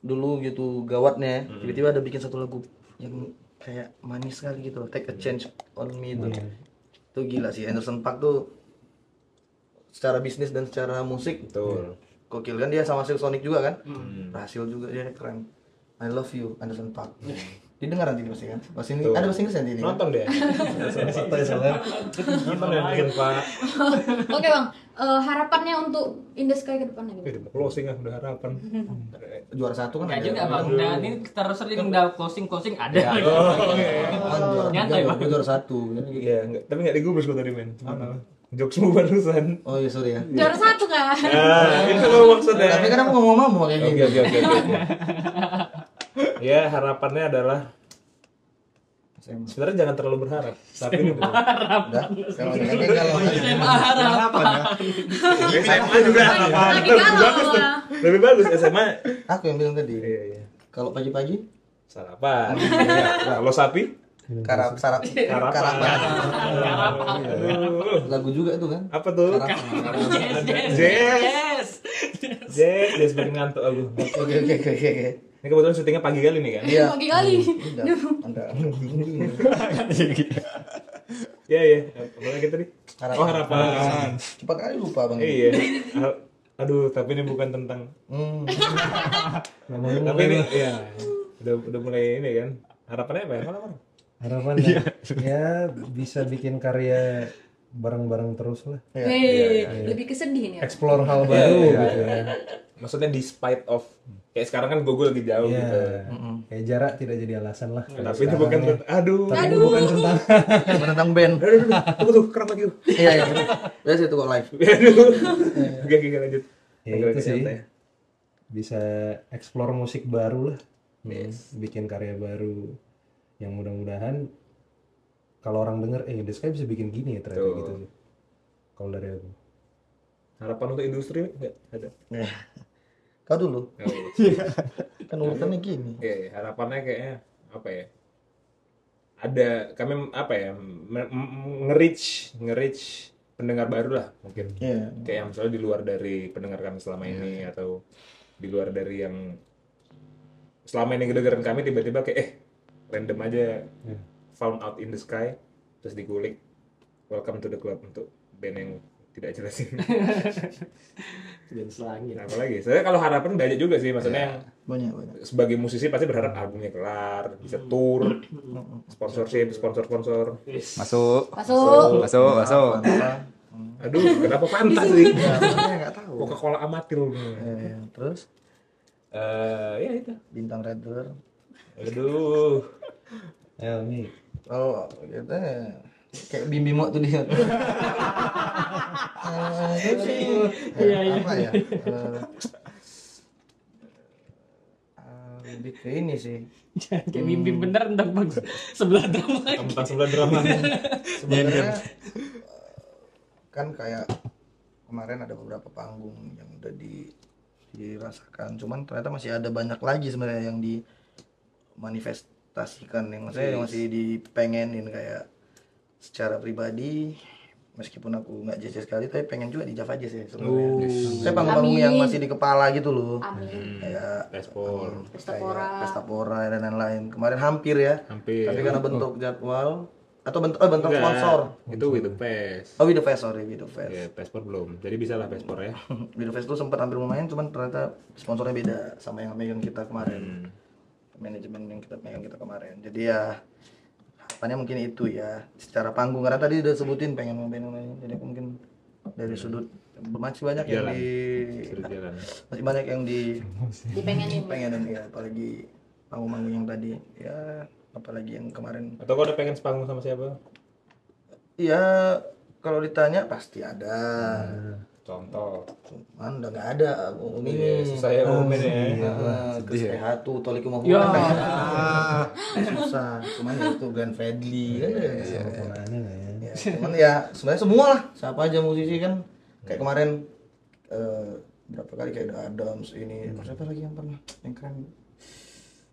dulu gitu gawatnya. Tiba-tiba ada bikin satu lagu yang kayak manis sekali gitu. Take a chance on me itu. Itu gila sih Anderson Park tuh secara bisnis dan secara musik Betul. Gokil kan dia sama Silk Sonic juga kan? Berhasil juga dia keren. I love you Anderson Park. Didengar nanti pasti kan? Bahasa ini ada bahasa Inggris nanti ini. kan? Nonton deh. Santai soalnya. Nonton ya bikin Pak. Oke bang, Eh, harapannya untuk In The Sky ke depannya gitu. udah closing ah, udah harapan. Juara satu kan ada. juga bang, udah ini terus sering udah closing closing ada. Oh, oke. Kan juara Nyantai, Bang. juara satu. Iya, enggak, tapi enggak digubris kok tadi, men. Mana? Jokesmu barusan. Oh iya sorry ya. Juara satu kan? Itu lo maksudnya. Tapi kan aku ngomong mau kayak gini. oke oke. oke. Ya harapannya adalah sebenarnya jangan terlalu berharap. Tapi ini bener. Udah. Kalau SMA juga harapan. Lagi Lebih galau bagus tuh. ya. Lebih bagus SMA. aku yang bilang tadi. Iya iya. Kalau pagi-pagi Sarapan. Iya. Kalau sapi? karap sarap Karapan. karapan. Lagu juga itu kan. Apa tuh? Jazz. Jazz, jazz bikin ngantuk aku. Oke oke oke oke. Ini kebetulan syutingnya pagi kali nih kan. Iya. Pagi kali. Anda tinggi. Iya iya. Apa lagi tadi? Harapan. Oh harapan. Cepat kali lupa bang. Iya. Aduh, tapi ini bukan tentang Hmm. tapi ini ya udah udah mulai ini kan harapannya apa ya Mana, mana? Harapan ya, ya bisa bikin karya bareng-bareng terus lah. Hei, lebih kesedih nih. ya. Explore hal baru gitu ya. Maksudnya despite of kayak sekarang kan gue lagi jauh Iya. gitu Kayak jarak tidak jadi alasan lah. tapi itu bukan aduh Tapi itu bukan tentang Menentang band. aduh aduh, aduh. tunggu tuh kerap lagi tuh Iya iya. Biasa itu kok live. aduh oke oke lanjut ya Oke, itu sih. santai. Bisa explore musik baru lah. Bikin karya baru yang mudah-mudahan kalau orang denger eh The Sky bisa bikin gini ya ternyata Tuh. gitu sih. Kalau dari aku. harapan untuk industri nggak ada Ya. Kau dulu. Oh, iya. Kan urutannya gini. Iya, iya. harapannya kayaknya apa ya ada kami apa ya nge-reach nge-reach pendengar baru lah mungkin Iya. kayak yang misalnya di luar dari pendengar kami selama ini atau di luar dari yang selama ini ngedengerin kami tiba-tiba kayak eh random aja found out in the sky terus dikulik welcome to the club untuk band yang tidak jelas ini Dan selangit. nah, apalagi saya kalau harapan banyak juga sih maksudnya yang Banyak banyak. sebagai musisi pasti berharap albumnya kelar bisa tour sponsorship sponsor sponsor Masuk. Masuk. Masuk, masuk. Apa? aduh kenapa pantas sih Ya, makanya nggak tahu. Coca Cola amatil Eh, terus eh ya itu bintang Redder. aduh Ya ini Kalau kita kayak Bim Bimo tuh dia. Eh. Iya, iya. Apa ya? Eh, eh, lebih ke ini sih. Kayak mimpi bener tentang bang sebelah drama. tentang sebelah drama Sebenarnya kan kayak kemarin ada beberapa panggung yang udah di dirasakan cuman ternyata masih ada banyak lagi sebenarnya yang dimanifestasikan yang maksudnya yang masih dipengenin kayak secara pribadi meskipun aku nggak jazz sekali tapi pengen juga di Java Jazz ya sebenarnya. Saya panggung-panggung yang masih di kepala gitu loh. Amin. kayak Pespor Pestapora. kayak Pestapora dan lain-lain. Kemarin hampir ya. Hampir. Tapi karena bentuk jadwal atau bentuk oh, bentuk Enggak, sponsor. Itu with the fest. Oh with the fest sorry with the fest. Ya pespor belum. Jadi bisa lah pespor ya. With the fest tuh sempat hampir mau main cuman ternyata sponsornya beda sama yang megang kita kemarin. Manajemen yang kita megang kita kemarin. Jadi ya harapannya mungkin itu ya secara panggung. Karena tadi udah sebutin pengen lain jadi mungkin dari sudut masih banyak yang di jalan masih banyak yang di Dipengenin. pengen ya. Apalagi panggung-panggung yang tadi ya. Apalagi yang kemarin. Atau kau udah pengen sepanggung sama siapa? Ya kalau ditanya pasti ada Contoh. Cuman udah nggak ada Iya, ini. susah ya umumin ya. Ah, Chris Rehatu, Toliko mau Ya. susah. Cuman ya itu Glenn Fredly kan ya. Ya. Ya, cuman ya sebenarnya semua lah siapa aja musisi kan kayak kemarin eh, berapa kali kayak The Adams ini terus siapa lagi yang pernah yang keren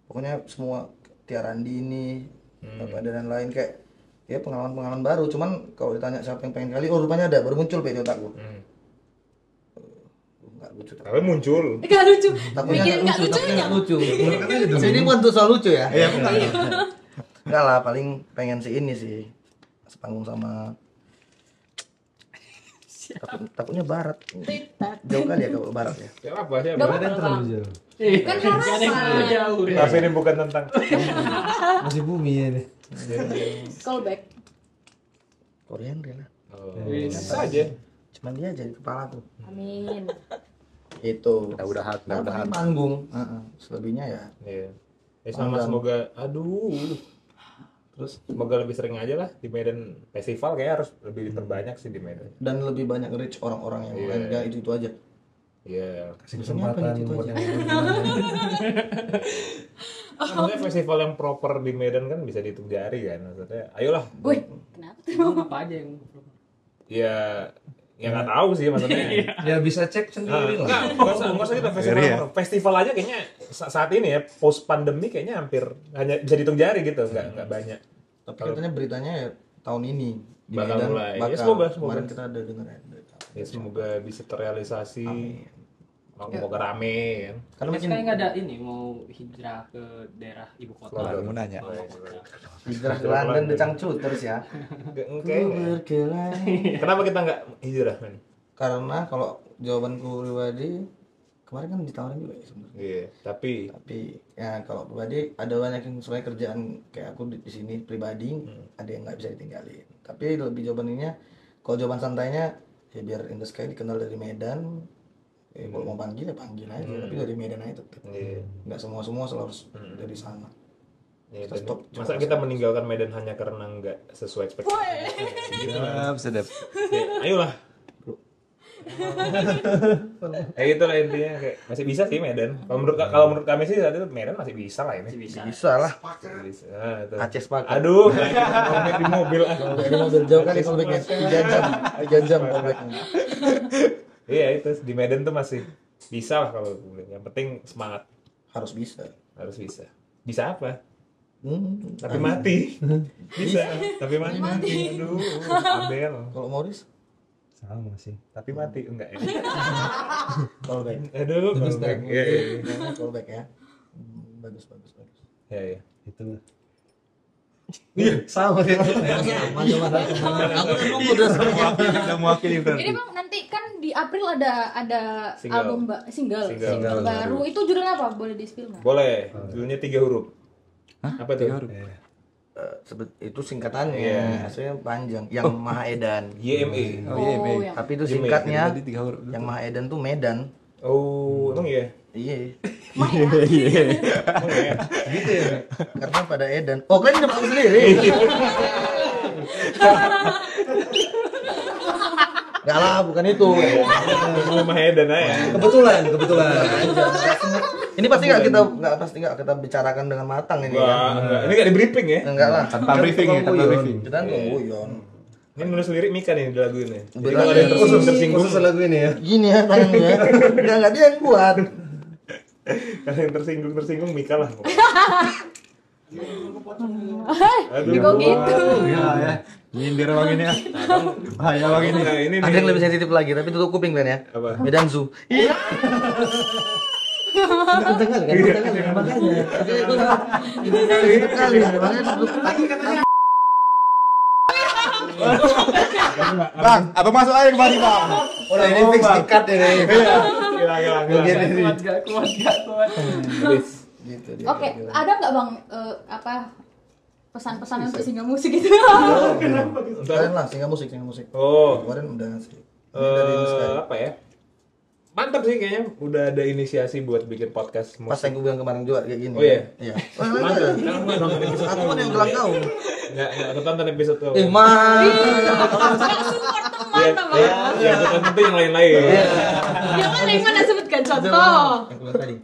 pokoknya semua Tiarandi ini apa dan lain kayak ya pengalaman-pengalaman baru cuman kalau ditanya siapa yang pengen kali oh rupanya ada baru muncul di otakku Hmm. Nggak lucu tapi Tapi muncul. Gak lucu. takutnya Bikin nggak nggak lucu tapi nggak lucu Iya. Ini bukan tuh soal lucu ya iya enggak lah paling pengen si ini sih sepanggung sama Takut, takutnya barat jauh kali ya kalau barat ya Ya apa sih? Nggak Badan terlalu jauh. Kan ada yang harapan. jauh. Tapi ini bukan tentang Masih bumi ya nih. Callback. Koriander lah Oh, bisa aja. cuman dia jadi kepala tuh Amin. Itu Mudah-mudahan, nah, mudah-mudahan. paling manggung Heeh. selebihnya ya Iya. Ya sama semoga aduh. Terus semoga lebih sering aja lah di Medan festival kayak harus lebih diperbanyak sih di Medan. dan lebih banyak reach orang-orang yang Iya. lain nggak itu itu aja Iya. Kasih Biasanya apa kesempatan itu buat aja? yang lain. Maksudnya festival yang proper di Medan kan bisa dihitung jari kan maksudnya. Ayolah. Wih, kenapa tuh? Apa aja yang Ya ya nggak tahu sih maksudnya. Ya bisa cek sendiri lah. enggak, enggak usah, kita festival, Ngeri ya? festival aja kayaknya sa- saat ini ya post pandemi kayaknya hampir hanya bisa dihitung jari gitu, enggak enggak banyak. tapi katanya beritanya ya tahun ini di Bakal Medan mulai. Ya, semoga, semoga. kemarin kita ada dengar ya berita. Ya semoga bisa terrealisasi. Semoga rame kan. karena Kan mungkin sekarang nggak ada ini mau hijrah ke daerah ibu kota. Baru mau nanya. Oh, iya. hijrah ke London decang terus ya berkeliling. Kenapa kita enggak hijrah, men? karena kalau jawabanku pribadi kemarin kan ditawarin juga ya sebenarnya Iya, tapi tapi ya kalau pribadi ada banyak yang sebenarnya kerjaan kayak aku di, di sini pribadi ada yang nggak bisa ditinggalin tapi lebih jawabannya kalau jawaban santainya ya biar in the sky dikenal dari Medan ya, kalau mau panggil ya panggil aja tapi dari Medan aja tetap iya. nggak semua semua selalu harus dari sana Ya, Kita stop. masa kita meninggalkan Medan hanya karena enggak sesuai ekspektasi? Gitu lah. Sedap, sedap. Ya, ayolah. ya gitu lah intinya kayak masih bisa sih Medan. Kalau menurut kalau menurut kami sih saat itu Medan masih bisa lah ini. Masih bisa. bisa lah Bisa. Nah. Aceh sepakat Aduh, ngomongin di mobil ah. kalau dari mobil jauh kali callbacknya tiga jam tiga jam callbacknya Iya itu di Medan tuh masih bisa lah kalau bilang. Yang penting semangat harus bisa harus bisa. Bisa apa? hmm. Tapi mati. Bisa, tapi mati. Aduh, Abel. kalau Morris Sama sih. Tapi mati enggak ya? callback Aduh, callback. Iya, iya. mobil, callback ya Hmm, bagus bagus bagus Iya, iya. Itu sama ya sama sama aku udah nunggu udah sama Udah mewakili. Ini bang nanti kan di April ada ada Single. album ba- single, Single. single, baru. Itu judulnya apa? Boleh di spill nggak? Boleh. Judulnya tiga huruf. Apa tuh? Tiga huruf. Eh, sebet- itu singkatannya Iya. aslinya panjang yang Maha Edan YME. Oh iya, Mei. yang tapi itu Iya, singkatnya huruf. yang Maha Edan tuh Medan Oh, emang iya? iya Emang iya? gitu ya karena pada Edan oh kalian udah sendiri Enggak lah, bukan itu. Rumah Edan aja. kebetulan, kebetulan. Ini pasti nggak kita nggak pasti nggak kita bicarakan dengan matang ini Wah, kan. enggak. Ini enggak di briefing ya? Enggak lah. Tanpa briefing ya, tanpa briefing. Kita tunggu Yon. Ini nulis lirik Mika nih di lagu ini. Jadi kalau ada yang tersinggung, tersinggung, Khusus lagu ini ya. Gini ya tangannya. Enggak enggak dia yang buat. kalau yang tersinggung, tersinggung Mika lah. Aduh. Kok gitu? Ya, ya. Nyindir bang ini ya. Bahaya bang ini. Nah, ini Ada yang lebih sensitif lagi, tapi tutup kuping kan ya. Apa? Medan Zoo. Iya. Kali kan? Kali, makanya. Kenceng kali, makanya Bang, apa masuk aja kembali bang? Udah ini fix dikat ini. Gila, gila, gila. Gak kuat gak kuat. Gitu dia. Oke, ada nggak bang eh, apa pesan-pesan untuk single musik itu? Kalian lah, singa musik, singa musik. Oh, Kemarin udah ngasih. Eh, apa ya? Mantap sih kayaknya udah ada inisiasi buat bikin podcast Pas musik. yang gue bilang kemarin juga kayak gini. Oh, iya? Iya. Oh, episode Aku kan yang bilang kau. Enggak, enggak ketonton episode tuh. Eh, mah. Iya, mantap banget. yang tertentu yang lain-lain Ya kan yang mana sebutkan contoh. Yang keluar tadi.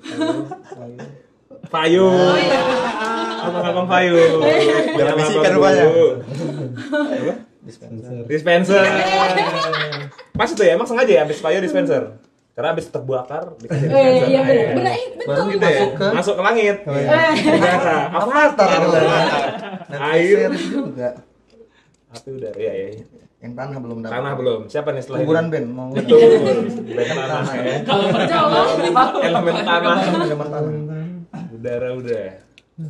Fayu Oh iya. abang-abang Fayu Jangan Abang bisikan rupanya. Dispenser. dispenser pas itu ya emang sengaja ya habis Fayu dispenser karena habis terbakar dikasih Eh, dispenser iya benar. air. Benar, eh, betul. gitu ya. Masuk ke masuk ke langit Eh, biasa Avatar. Air. Juga. api udara ya ya Yang tanah belum dapat. tanah belum siapa nih setelah Kuburan band mau. betul band tanah ya Kalau percaya. elemen tanah Zaman tanah. Udara udah.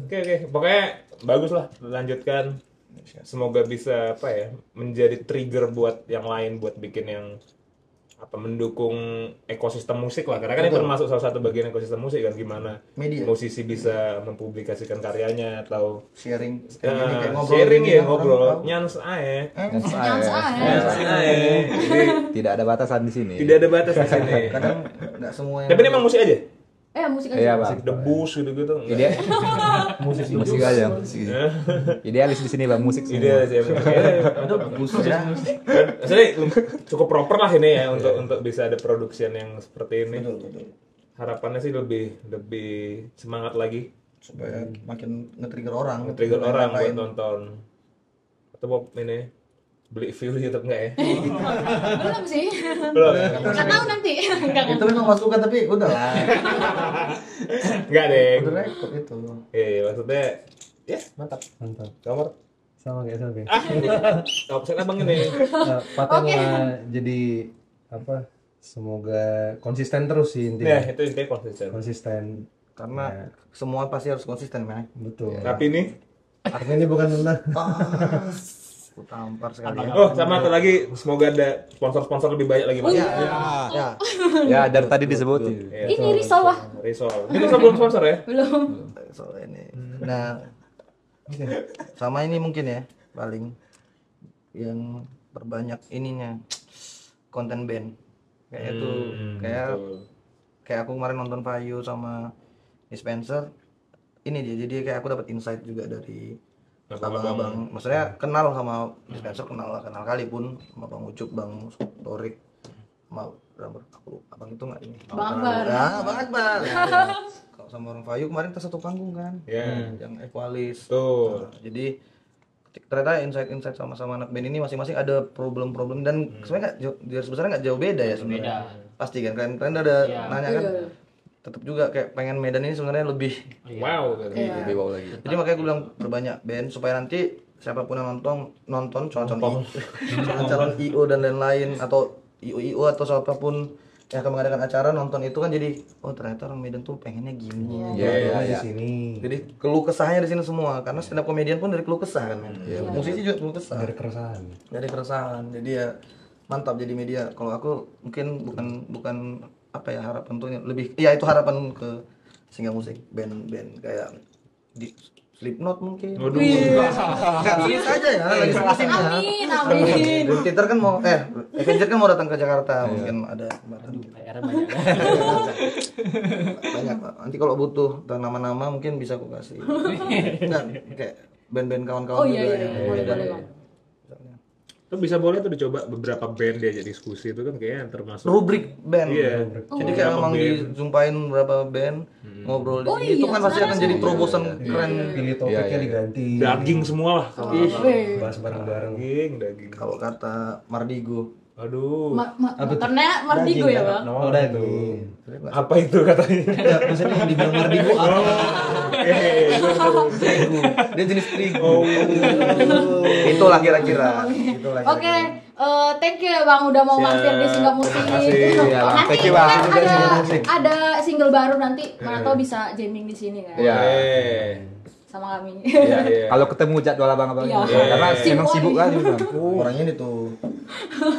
Oke oke. Pokoknya bagus lah lanjutkan. Semoga bisa apa ya menjadi trigger buat yang lain buat bikin yang apa mendukung ekosistem musik lah. Karena kan itu termasuk salah satu bagian ekosistem musik kan gimana Media. musisi bisa mempublikasikan karyanya atau Sharing. ya, Kayak ngobrol sharing gini ya kan, ngobrol. tahu. nyans ae. Nyans ae. Tidak ada batasan di sini. tidak ada batas di sini. Kadang nggak semua yang. tapi ini emang musik aja Eh, musik Iya, aja. Bang. debus gitu gitu Ide musik musik aja. musik. Idealis di sini Bang, musik semua. sih. Kayaknya Itu bagus ya. Maksudnya cukup proper lah ini ya untuk untuk bisa ada production yang seperti ini. Betul betul. Harapannya sih lebih lebih semangat lagi Supaya makin nge-trigger orang. nge-trigger orang buat nonton. Atau mau ini beli view YouTube enggak ya? Belum sih. Belum. Nggak tahu nanti. Enggak. Itu memang masukan tapi udah lah. Enggak deh. Udah rekod itu. Iya, maksudnya ya mantap. mantap Kamar. sama kayak SMP Ah, Kau pesan abang ini. Nah, jadi apa semoga konsisten terus sih Ya, intinya itu intinya konsisten. konsisten Karena Ya. semua pasti harus konsisten, Mek. betul Tapi ini artinya ini bukan tentang Ah, tampar sekali ya. Oh, sama satu lagi semoga ada sponsor-sponsor lebih banyak lagi, Mas. Ya, ya. Ya, dari tadi disebutin. Iya. Ini risau lah. Risol. Ini Risol belum sponsor ya? Belum. soal ini. Nah, sama ini mungkin ya paling yang berbanyak ininya konten band kayak itu Hmm, kayak betul. kayak aku kemarin nonton Fayu sama Dispenser ini dia jadi kayak aku dapat insight juga dari abang-abang maksudnya kenal sama Dispenser kenal lah kenal kali pun. Sama Bang Ucup Bang Torik sama drummer aku lupa, abang itu nggak ini? Bang Akbar. ah Bang Akbar. Ya, kalau sama orang Fayu kemarin kita satu panggung kan? Ya. yang Equalis. Tuh. Nah, jadi ketik- ternyata insight-insight sama-sama anak band ini masing-masing ada problem-problem dan sebenarnya nggak jauh, garis besarnya nggak jauh beda ya sebenarnya. pasti kan kalian kalian ada Iya. nanya kan. Iya. Tetap juga kayak pengen Medan ini sebenarnya lebih Wow. gitu. Iya. Lebih wow lagi. jadi makanya gue bilang berbanyak band supaya nanti siapa pun yang nonton nonton calon-calon calon IO dan lain-lain atau IO IO atau siapa pun yang akan mengadakan acara nonton itu kan jadi oh ternyata orang Medan tuh pengennya gini Iya, iya, di iya. sini jadi keluh kesahnya di sini semua karena stand up komedian pun dari keluh kesah kan men. musisi juga keluh kesah dari keresahan dari keresahan jadi ya mantap jadi media kalau aku mungkin bukan bukan apa ya harapan tuh lebih iya itu harapan ke singa musik band-band kayak di Slipknot mungkin Waduh. nggak sulit aja ya lagi musim ya Amin, amin. Dream Theater kan mau eh Avenger kan mau datang ke Jakarta mungkin ada kesempatan PR banyak. banyak Pak. nanti kalau butuh tentang nama-nama mungkin bisa aku kasih Nggak, kayak band-band kawan-kawan Oh iya juga iya, yang boleh Medan. boleh bang. Misalnya. Itu bisa boleh tuh dicoba beberapa band diajak diskusi itu kan kayaknya termasuk rubrik band. Iya. jadi kayak memang dijumpain beberapa band ngobrol di Oh sini. Iya, itu kan pasti akan jadi terobosan keren. Pilih topiknya Iya, iya. diganti. Daging semua lah. Ih, bahas bareng-bareng. Daging, daging. kalau kata Mardigo Aduh. Ma ma motornya Mardigo ya bang. oh daging Apa itu katanya? Enggak, maksudnya yang dibilang Mardigo apa Eh, gua baru- dia jenis terigu Oh. itulah kira-kira itulah Oke, eh, thank you ya bang udah mau Siap. mampir di Singgah Musik. Iya, Bang. Nanti Thank you, kan Bang. ada ada single baru nanti mana tau bisa jamming di sini kan Iya. Eh. Sama kami. Iya. Iya. Kalau ketemu jadwal abang-abang Iya. ini. Karena Sibuk memang sibuk kan gitu. orang ini tuh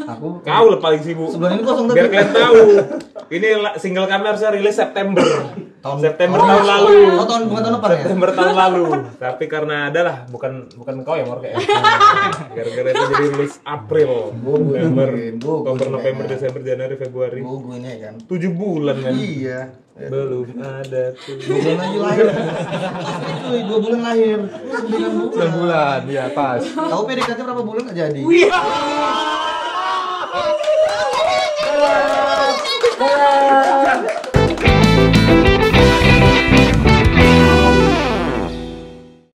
aku Kau lah paling sibuk. sebulan ini kosong Biar tapi kalian tahu. Ini single kami harusnya rilis September. Tahun- September Oh, tahun lalu. oh tahun bukan tahun depan ya September tahun lalu. Tapi karena ada lah, bukan bukan kau ya kayak. Gara-gara itu jadi rilis April, November, Oktober, November. Desember, Januari, Februari. Ini kan Tujuh bulan kan. iya Belum ada tuh. dua bulan lagi lahir Asli, cuy dua bulan lahir sembilan bulan bulan, iya pas. tahu PDKT berapa bulan nggak jadi. Dadah.